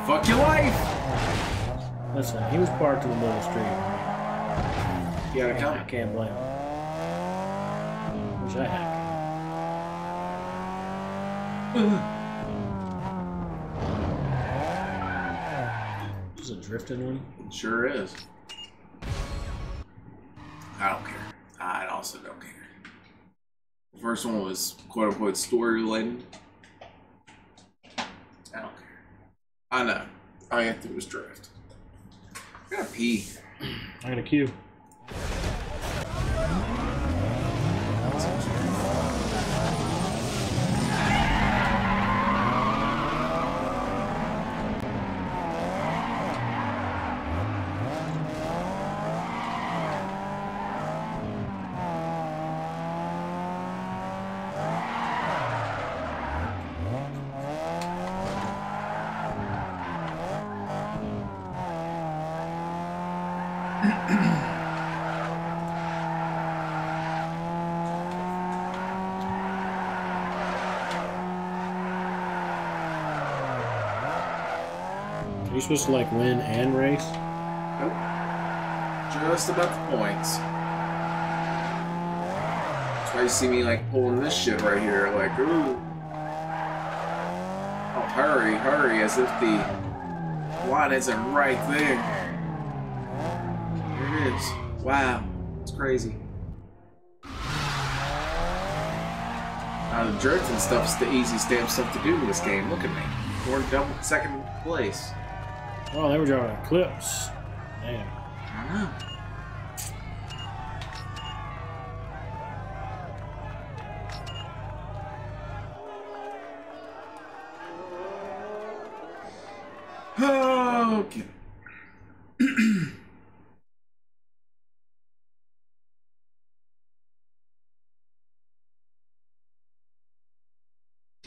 Fuck your life! Listen, he was parked in the middle of the street. You gotta I can't blame him. Wish I had. Is it drifting one? Sure is. I don't care. I also don't care. The first one was quote unquote story related. I don't care. I know. All you have to do is drift. I gotta pee. I'm gonna queue. Supposed to like win and race? Nope. Just about the points. That's why you see me like pulling this shit right here, like, ooh. Oh, hurry, hurry, as if the line isn't right there. There it is. Wow, it's crazy. Now the drift and stuff's the easy stamp stuff to do in this game. Look at me. We're in double second place. Oh, they were drawing clips. Damn. I know. Okay.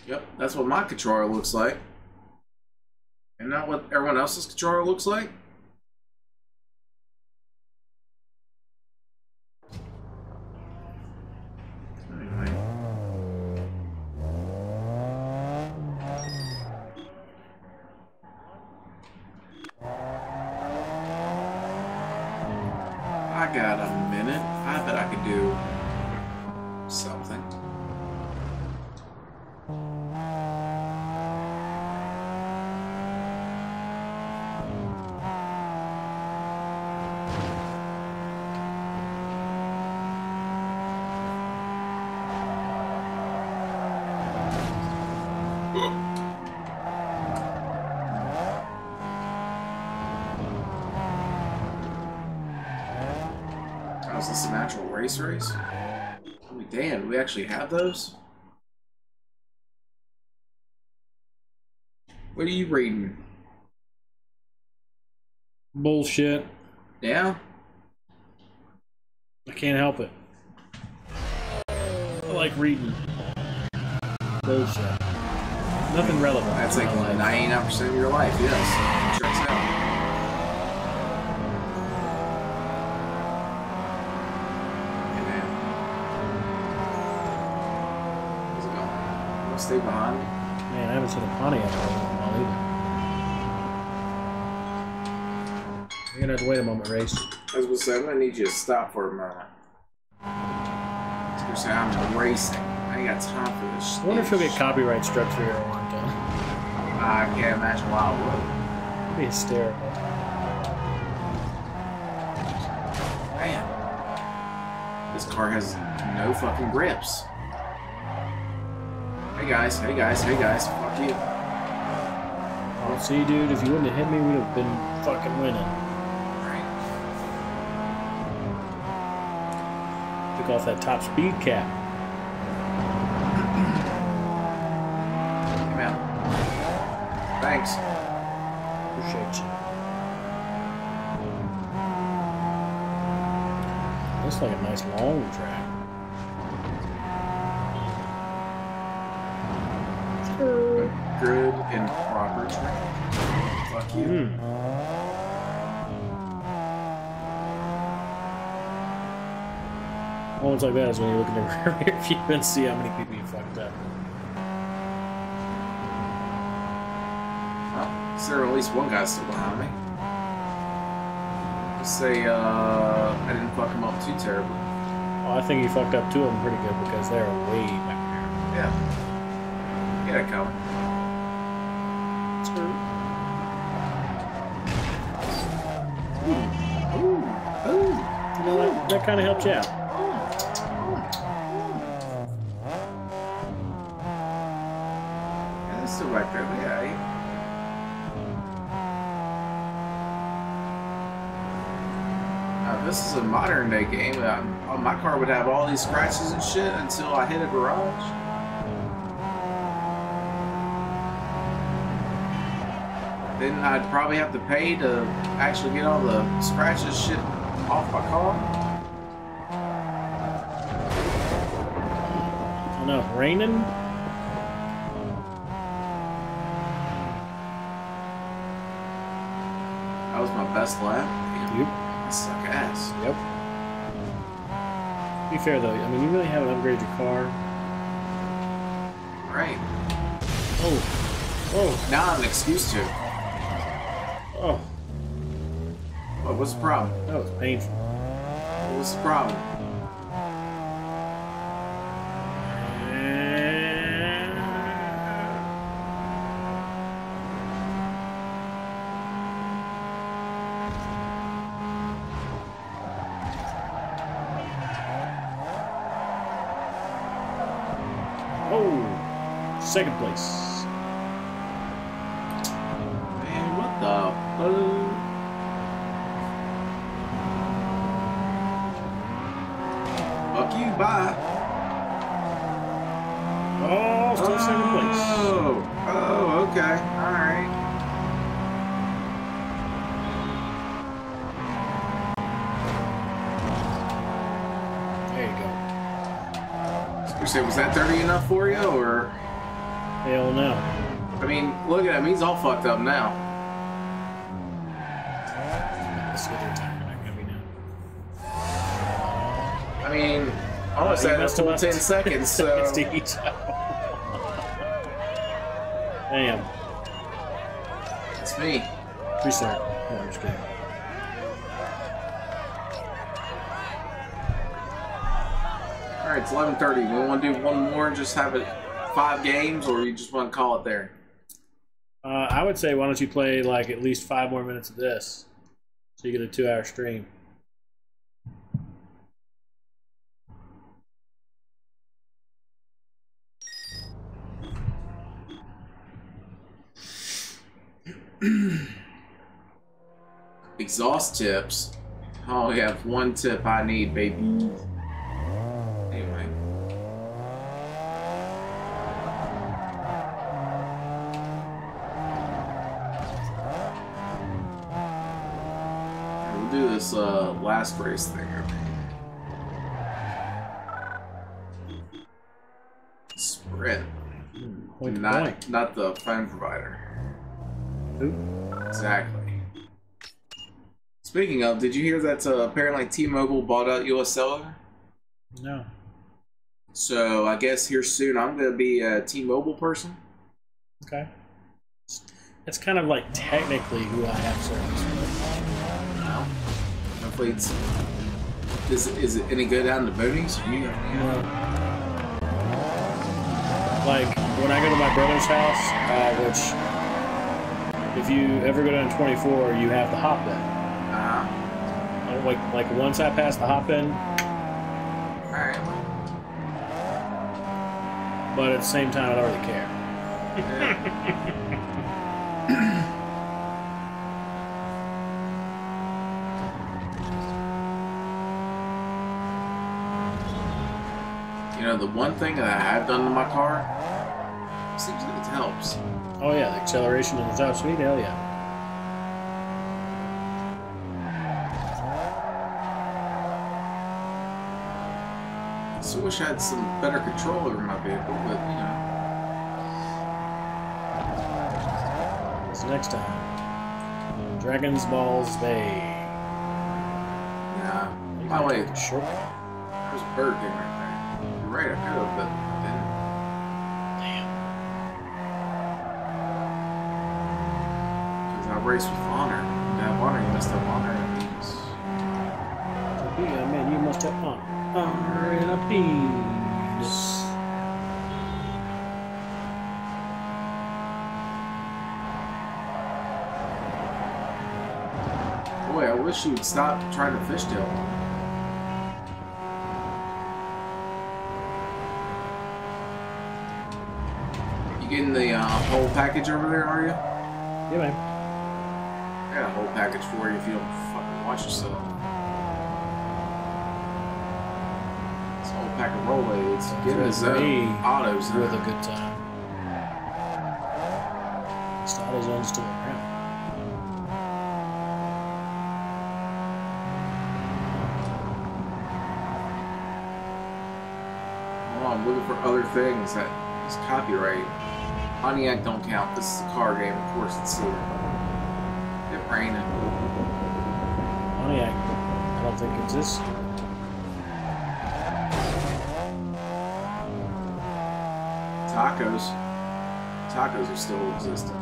yep, that's what my controller looks like. What everyone else's controller looks like. How's this a natural race race? Holy damn, do we actually have those? What are you reading? Bullshit. Yeah? I can't help it. I like reading. Bullshit. Nothing relevant. That's like in my life. 99% of your life, yes. Checks out. Hey, man. Don't stay behind me. Man, I haven't seen a Pontiac in a while either. You're gonna have to wait a moment, Race. I was gonna say, I'm gonna need you to stop for a moment. I was gonna say, I'm racing. I ain't got time for this I wonder if you'll get copyright struck for your done. I can't imagine why I would. It'd be hysterical. Man. This car has no fucking grips. Hey guys, hey guys, hey guys, fuck you. Well, see, dude, if you wouldn't have hit me, we'd have been fucking winning. Took off that top speed cap. Come out. Thanks. Appreciate you. Looks like a nice long track. And proper track. Fuck you. Moments like that is when you look in the rear view and see how many people you fucked up. Well, is there at least one guy still behind me? Just say, uh, I didn't fuck him up too terribly. Well, I think you fucked up two of them pretty good because they're way back there. Yeah. Get it coming. Kind of helped you out. This is a modern day game, um, my car would have all these scratches and shit until I hit a garage. Then I'd probably have to pay to actually get all the scratches shit off my car. Raining. That was my best lap. Yep. I suck ass. Yep. To be fair though, I mean, you really haven't upgraded your car. Right. Oh. Oh. Now I have an excuse to. Oh. What was the problem? That was painful. What was the problem? Oh. Second place. Man, what the fuck? Fuck you, bye. Oh, still second place. Oh, oh, okay, all right. There you go. Say, was that dirty enough for you, or? Hell no. I mean, look at him. He's all fucked up now. Let's get their time back every now. I mean, almost You had a must full ten seconds. So seconds to each. Damn. it's me. Restart. No, I'm just kidding. All right, it's eleven thirty. We want to do one more, just have it five games, or you just want to call it there? Uh, I would say, why don't you play like at least five more minutes of this, so you get a two-hour stream. Exhaust tips. I only have one tip I need, baby. Anyway. We'll do this uh, last race thing. Sprint. Point not, point. not the phone provider. Exactly. Speaking of, did you hear that uh, apparently T-Mobile bought out US Cellular? No. So I guess here soon I'm gonna be a T-Mobile person. Okay. It's kind of like technically who I have service with. No. Hopefully it's. Is, is it any good down in the boonies? You, No. Like when I go to my brother's house, uh, which if you ever go down 24, you have the hop in. Like like once I pass the hop in, Alright. but at the same time, I don't really care. You know, the one thing that I have done to my car seems like it helps. Oh yeah, the acceleration in the top speed, hell yeah. Wish I had some better control over my vehicle, but you know. What's next time? Dragon's Balls Bay. Yeah. By the way, Short. there's a Burger King right there. You're right, I could have, but I didn't. Because I raced with honor. You have honor, you must have honor. Yeah, man, you must have honor, and a. Boy, I wish you would stop trying to fishtail. You getting the uh, whole package over there, are you? Yeah, man. I got a whole package for you if you don't fucking watch yourself. It's a whole pack of Rolaids. Get his uh, Me autos. with a good time. AutoZone's still around. Oh, I'm looking for other things that is copyright. Pontiac don't count. This is a car game. Of course, it's silly. It raining. Pontiac, I don't think exists. Tacos. Tacos are still existing.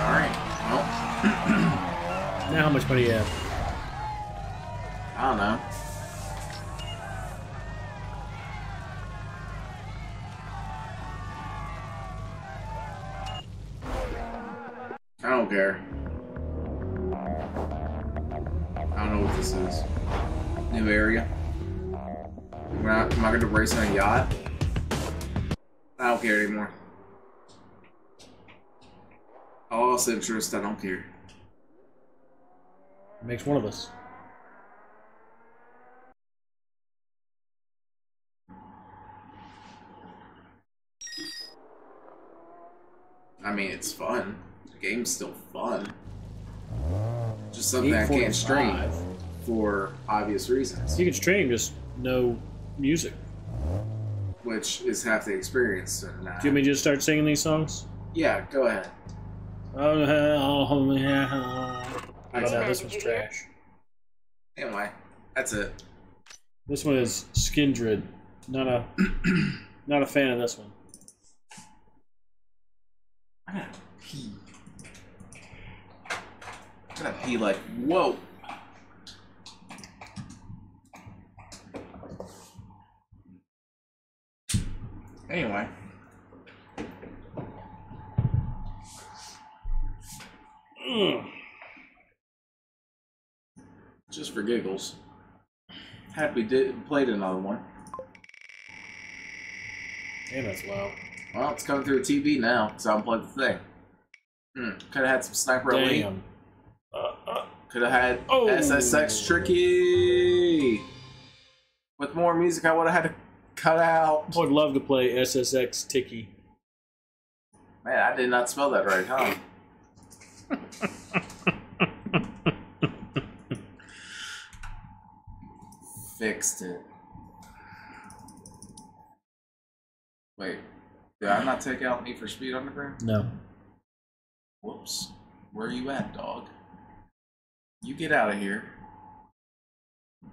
Alright, well, Now, how much money you have? Am I going to race on yacht? I don't care anymore. I lost interest. I don't care. Makes one of us. I mean, it's fun. The game's still fun. Just something I can't stream for obvious reasons, You can stream, just no music. Which is half the experience. And, uh, Do you want me to just start singing these songs? yeah, go ahead. Oh, hell, oh, yeah. I don't know, this did one's trash. Anyway, that's it. This one is Skindred. Not a not a fan of this one. I gotta pee. I gotta pee like, whoa. Anyway. Just for giggles. Happy did played another one. Damn, that's loud. Well, it's coming through a TV now, so I unplugged the thing. Hmm. Could have had some Sniper Elite. Damn. Could have had Oh. SSX Tricky. With more music, I would have had to cut out. I would love to play SSX Tricky. Man, I did not spell that right, huh? Fixed it. Wait, did I not take out Need for Speed Underground? No. Whoops. Where are you at, dog? You get out of here.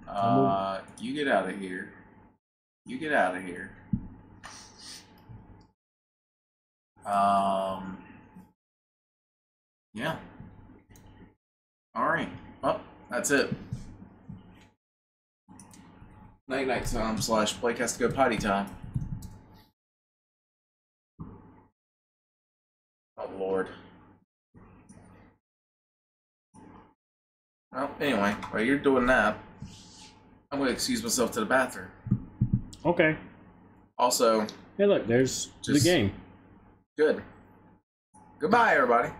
Uh, you get out of here. You get out of here. Um. Yeah. All right. Well, that's it. Night night time slash Blake has to go potty time. Oh lord. Well, anyway, while you're doing that, I'm gonna excuse myself to the bathroom. Okay. Also, Hey, look, there's Just- the game. good. Goodbye, everybody.